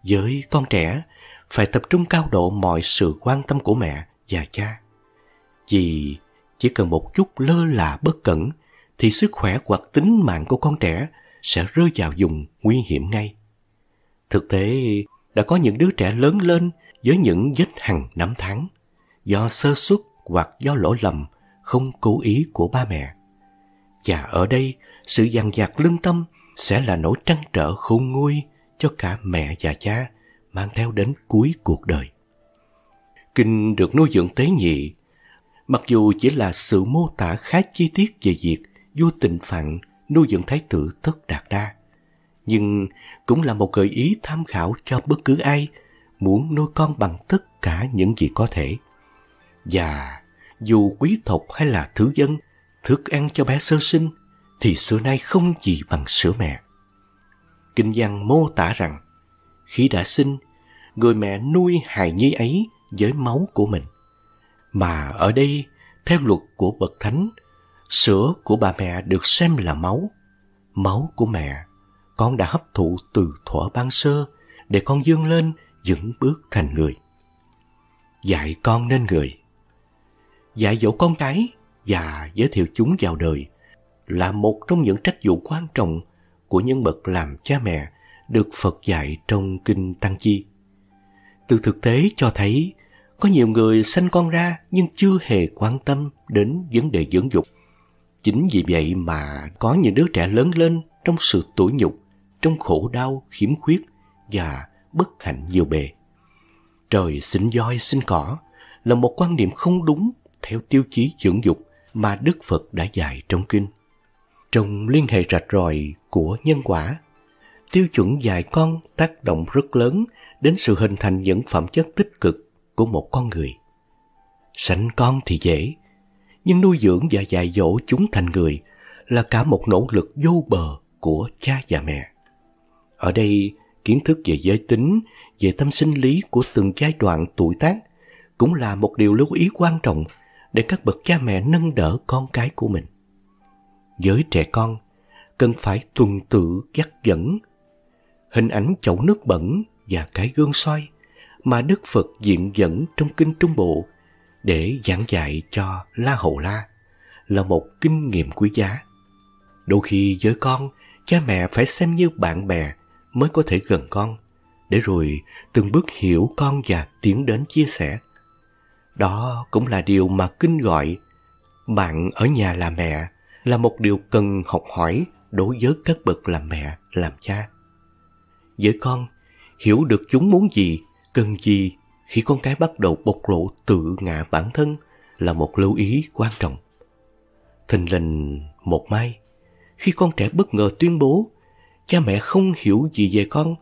Với con trẻ, phải tập trung cao độ mọi sự quan tâm của mẹ và cha. Vì chỉ cần một chút lơ là bất cẩn thì sức khỏe hoặc tính mạng của con trẻ sẽ rơi vào vùng nguy hiểm ngay. Thực tế, đã có những đứa trẻ lớn lên với những vết hằn năm tháng do sơ suất hoặc do lỗi lầm không cố ý của ba mẹ. Và ở đây, sự dằn vặt lương tâm sẽ là nỗi trăn trở khôn nguôi cho cả mẹ và cha mang theo đến cuối cuộc đời. Kinh được nuôi dưỡng tế nhị, mặc dù chỉ là sự mô tả khá chi tiết về việc vua tình phạn nuôi dưỡng thái tử Tất Đạt Đa, nhưng cũng là một gợi ý tham khảo cho bất cứ ai muốn nuôi con bằng tất cả những gì có thể. Và dù quý tộc hay là thứ dân, thức ăn cho bé sơ sinh thì xưa nay không gì bằng sữa mẹ. Kinh văn mô tả rằng khi đã sinh, người mẹ nuôi hài nhi ấy với máu của mình. Mà ở đây, theo luật của bậc thánh, sữa của bà mẹ được xem là máu. Máu của mẹ, con đã hấp thụ từ thuở ban sơ để con dương lên vững bước thành người. Dạy con nên người. Dạy dỗ con cái và giới thiệu chúng vào đời là một trong những trách vụ quan trọng của nhân bậc làm cha mẹ được Phật dạy trong Kinh Tăng Chi. Từ thực tế cho thấy có nhiều người sanh con ra nhưng chưa hề quan tâm đến vấn đề dưỡng dục. Chính vì vậy mà có những đứa trẻ lớn lên trong sự tủi nhục, trong khổ đau, khiếm khuyết và bất hạnh nhiều bề. Trời sinh voi sinh cỏ là một quan niệm không đúng theo tiêu chí dưỡng dục mà Đức Phật đã dạy trong kinh. Trong liên hệ rạch ròi của nhân quả, tiêu chuẩn dạy con tác động rất lớn đến sự hình thành những phẩm chất tích cực của một con người. Sánh con thì dễ, nhưng nuôi dưỡng và dạy dỗ chúng thành người là cả một nỗ lực vô bờ của cha và mẹ. Ở đây, kiến thức về giới tính, về tâm sinh lý của từng giai đoạn tuổi tác cũng là một điều lưu ý quan trọng để các bậc cha mẹ nâng đỡ con cái của mình. Với trẻ con, cần phải tuần tự dắt dẫn. Hình ảnh chậu nước bẩn và cái gương soi mà Đức Phật diện dẫn trong Kinh Trung Bộ để giảng dạy cho La Hầu La là một kinh nghiệm quý giá. Đôi khi với con, cha mẹ phải xem như bạn bè mới có thể gần con, để rồi từng bước hiểu con và tiến đến chia sẻ. Đó cũng là điều mà kinh gọi bạn ở nhà là mẹ là một điều cần học hỏi đối với các bậc làm mẹ, làm cha. Với con, hiểu được chúng muốn gì, cần gì khi con cái bắt đầu bộc lộ tự ngã bản thân là một lưu ý quan trọng. Thình lình một mai, khi con trẻ bất ngờ tuyên bố cha mẹ không hiểu gì về con,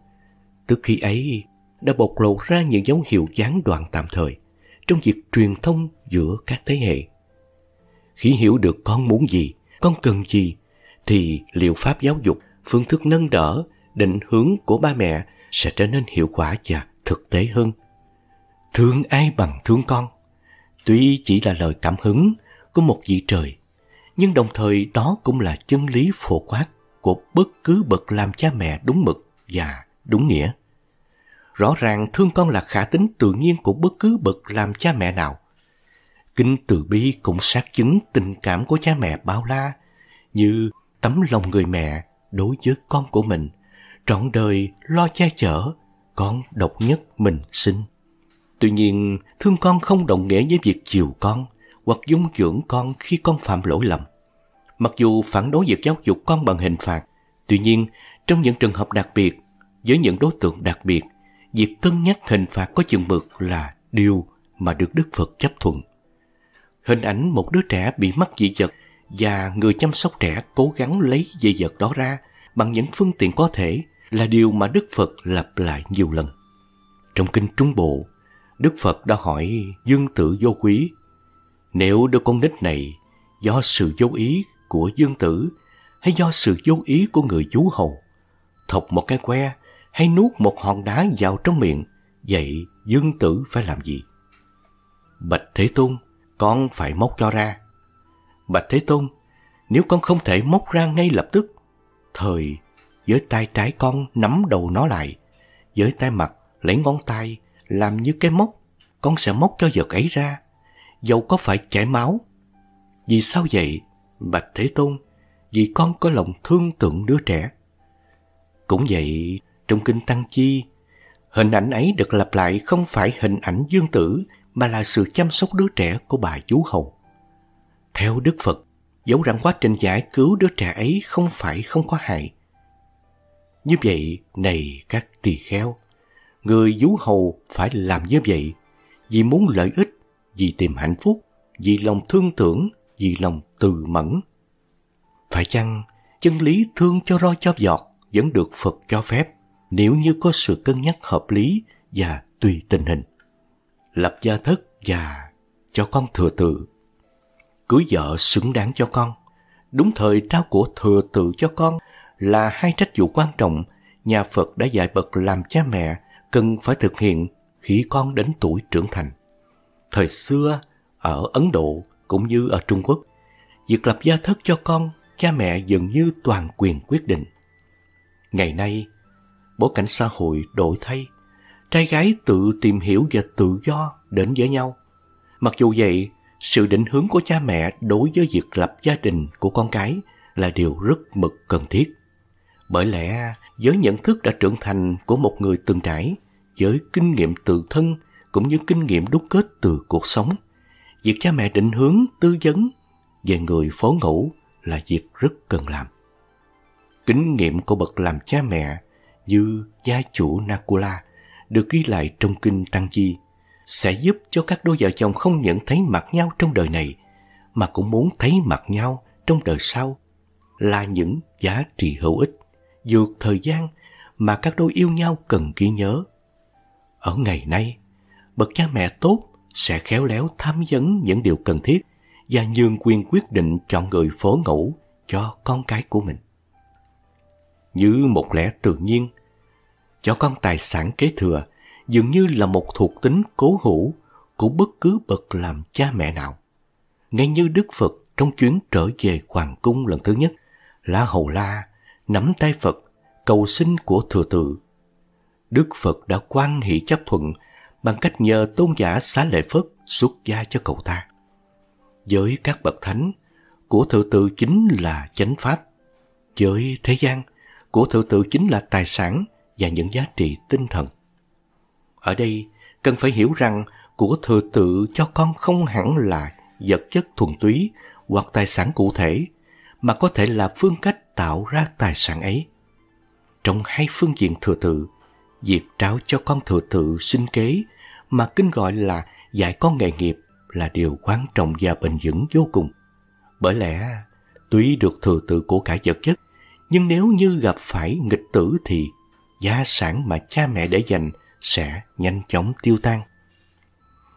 từ khi ấy đã bộc lộ ra những dấu hiệu gián đoạn tạm thời trong việc truyền thông giữa các thế hệ. Khi hiểu được con muốn gì, con cần gì, thì liệu pháp giáo dục, phương thức nâng đỡ, định hướng của ba mẹ sẽ trở nên hiệu quả và thực tế hơn. Thương ai bằng thương con, tuy chỉ là lời cảm hứng của một vị trời, nhưng đồng thời đó cũng là chân lý phổ quát của bất cứ bậc làm cha mẹ đúng mực và đúng nghĩa. Rõ ràng thương con là khả tính tự nhiên của bất cứ bậc làm cha mẹ nào. Kinh từ bi cũng xác chứng tình cảm của cha mẹ bao la, như tấm lòng người mẹ đối với con của mình, trọn đời lo che chở, con độc nhất mình sinh. Tuy nhiên, thương con không đồng nghĩa với việc chiều con hoặc dung dưỡng con khi con phạm lỗi lầm. Mặc dù phản đối việc giáo dục con bằng hình phạt, tuy nhiên, trong những trường hợp đặc biệt, với những đối tượng đặc biệt, việc cân nhắc hình phạt có chừng mực là điều mà được Đức Phật chấp thuận. Hình ảnh một đứa trẻ bị mắc dị vật và người chăm sóc trẻ cố gắng lấy dị vật đó ra bằng những phương tiện có thể là điều mà Đức Phật lặp lại nhiều lần. Trong kinh Trung Bộ, Đức Phật đã hỏi Dương Tử Vô Quý, nếu đứa con nít này do sự vô ý của Dương Tử hay do sự vô ý của người chú hầu, thọc một cái que hay nuốt một hòn đá vào trong miệng, vậy Dương Tử phải làm gì? Bạch Thế Tôn, con phải móc cho ra. Bạch Thế Tôn, nếu con không thể móc ra ngay lập tức, thời với tay trái con nắm đầu nó lại, với tay mặt lấy ngón tay làm như cái móc, con sẽ móc cho vật ấy ra, dầu có phải chảy máu. Vì sao vậy? Bạch Thế Tôn, vì con có lòng thương tượng đứa trẻ. Cũng vậy, trong Kinh Tăng Chi, hình ảnh ấy được lặp lại không phải hình ảnh dương tử mà là sự chăm sóc đứa trẻ của bà chú hầu. Theo Đức Phật, dẫu rằng quá trình giải cứu đứa trẻ ấy không phải không có hại. Như vậy, này các tỳ kheo, người vú hầu phải làm như vậy vì muốn lợi ích, vì tìm hạnh phúc, vì lòng thương tưởng, vì lòng từ mẫn. Phải chăng chân lý thương cho roi cho giọt vẫn được Phật cho phép nếu như có sự cân nhắc hợp lý và tùy tình hình. Lập gia thất và cho con thừa tự. Cưới vợ xứng đáng cho con. Đúng thời trao của thừa tự cho con là hai trách vụ quan trọng nhà Phật đã dạy bậc làm cha mẹ cần phải thực hiện khi con đến tuổi trưởng thành. Thời xưa, ở Ấn Độ cũng như ở Trung Quốc, việc lập gia thất cho con, cha mẹ dường như toàn quyền quyết định. Ngày nay, bối cảnh xã hội đổi thay, trai gái tự tìm hiểu và tự do đến với nhau. Mặc dù vậy, sự định hướng của cha mẹ đối với việc lập gia đình của con cái là điều rất mực cần thiết. Bởi lẽ, với nhận thức đã trưởng thành của một người từng trải, với kinh nghiệm tự thân cũng như kinh nghiệm đúc kết từ cuộc sống, việc cha mẹ định hướng tư vấn về người phó ngẫu là việc rất cần làm. Kinh nghiệm của bậc làm cha mẹ như gia chủ Nakula được ghi lại trong kinh Tăng Chi sẽ giúp cho các đôi vợ chồng không những thấy mặt nhau trong đời này mà cũng muốn thấy mặt nhau trong đời sau là những giá trị hữu ích vượt thời gian mà các đôi yêu nhau cần ghi nhớ. Ở ngày nay, bậc cha mẹ tốt sẽ khéo léo tham vấn những điều cần thiết và nhường quyền quyết định chọn người phổ ngẫu cho con cái của mình. Như một lẽ tự nhiên, cho con tài sản kế thừa dường như là một thuộc tính cố hữu của bất cứ bậc làm cha mẹ nào. Ngay như Đức Phật trong chuyến trở về Hoàng Cung lần thứ nhất, La Hầu La nắm tay Phật cầu xin của thừa tự. Đức Phật đã quan hỷ chấp thuận bằng cách nhờ tôn giả xá lệ Phất xuất gia cho cậu ta. Với các bậc thánh, của thừa tự chính là chánh pháp. Với thế gian, của thừa tự chính là tài sản và những giá trị tinh thần. Ở đây, cần phải hiểu rằng của thừa tự cho con không hẳn là vật chất thuần túy hoặc tài sản cụ thể, mà có thể là phương cách tạo ra tài sản ấy. Trong hai phương diện thừa tự, việc trao cho con thừa tự sinh kế mà kinh gọi là dạy con nghề nghiệp là điều quan trọng và bền vững vô cùng. Bởi lẽ, tuy được thừa tự của cả vật chất, nhưng nếu như gặp phải nghịch tử thì gia sản mà cha mẹ để dành sẽ nhanh chóng tiêu tan.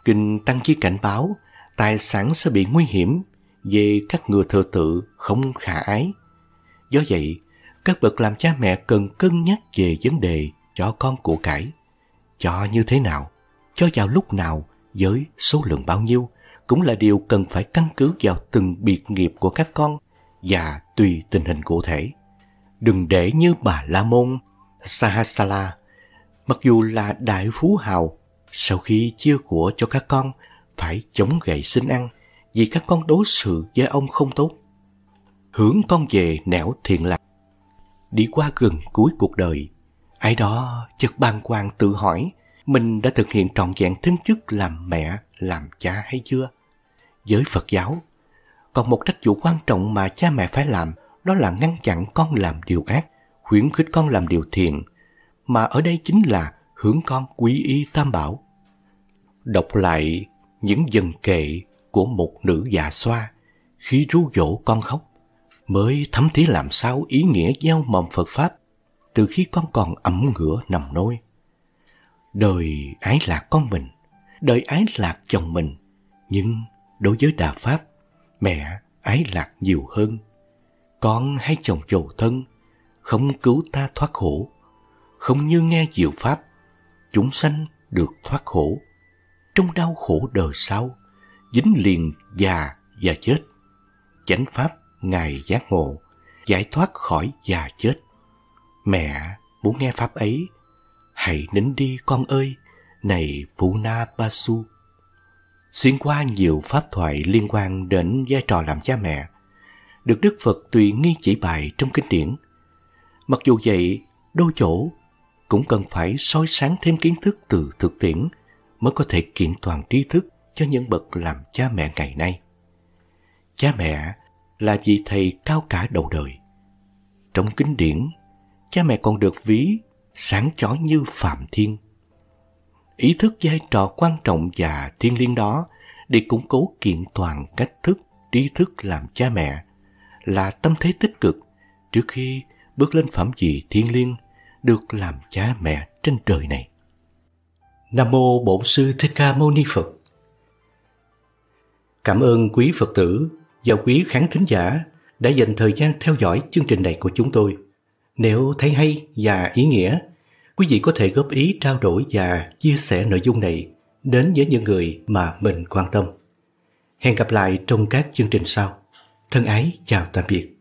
Kinh Tăng Chi cảnh báo tài sản sẽ bị nguy hiểm về các người thừa tự không khả ái. Do vậy, các bậc làm cha mẹ cần cân nhắc về vấn đề cho con của cải. Cho như thế nào, cho vào lúc nào, với số lượng bao nhiêu, cũng là điều cần phải căn cứ vào từng biệt nghiệp của các con và tùy tình hình cụ thể. Đừng để như bà La Môn, Sahasala, mặc dù là đại phú hào, sau khi chia của cho các con, phải chống gậy xin ăn vì các con đối xử với ông không tốt. Hướng con về nẻo thiện lạc đi qua gần cuối cuộc đời, ai đó chợt bàng hoàng tự hỏi mình đã thực hiện trọn vẹn thân chức làm mẹ, làm cha hay chưa? Với Phật giáo, còn một trách vụ quan trọng mà cha mẹ phải làm đó là ngăn chặn con làm điều ác, khuyến khích con làm điều thiện, mà ở đây chính là hướng con quý y tam bảo. Đọc lại những dần kệ của một nữ già xoa khi ru dỗ con khóc, mới thấm thía làm sao ý nghĩa gieo mầm Phật Pháp từ khi con còn ẩm ngửa nằm nôi. Đời ái lạc con mình, đời ái lạc chồng mình, nhưng đối với Đà Pháp, mẹ ái lạc nhiều hơn. Con hay chồng chầu thân, không cứu ta thoát khổ, không như nghe diệu Pháp, chúng sanh được thoát khổ. Trong đau khổ đời sau, dính liền già và chết. Chánh Pháp Ngài giác ngộ, giải thoát khỏi già chết. Mẹ muốn nghe Pháp ấy, hãy nín đi con ơi, này Puna Basu. Xuyên qua nhiều pháp thoại liên quan đến vai trò làm cha mẹ, được Đức Phật tùy nghi chỉ bài trong kinh điển. Mặc dù vậy, đôi chỗ cũng cần phải soi sáng thêm kiến thức từ thực tiễn mới có thể kiện toàn tri thức cho những bậc làm cha mẹ ngày nay. Cha mẹ là vị thầy cao cả đầu đời. Trong kinh điển, cha mẹ còn được ví sáng chói như Phạm Thiên. Ý thức vai trò quan trọng và thiên liêng đó để củng cố kiện toàn cách thức, trí thức làm cha mẹ là tâm thế tích cực trước khi bước lên phẩm vị thiên liêng được làm cha mẹ trên trời này.
Nam mô Bổn sư Thích Ca Mâu Ni Phật. Cảm ơn quý Phật tử và quý khán thính giả đã dành thời gian theo dõi chương trình này của chúng tôi. Nếu thấy hay và ý nghĩa, quý vị có thể góp ý trao đổi và chia sẻ nội dung này đến với những người mà mình quan tâm. Hẹn gặp lại trong các chương trình sau. Thân ái chào tạm biệt.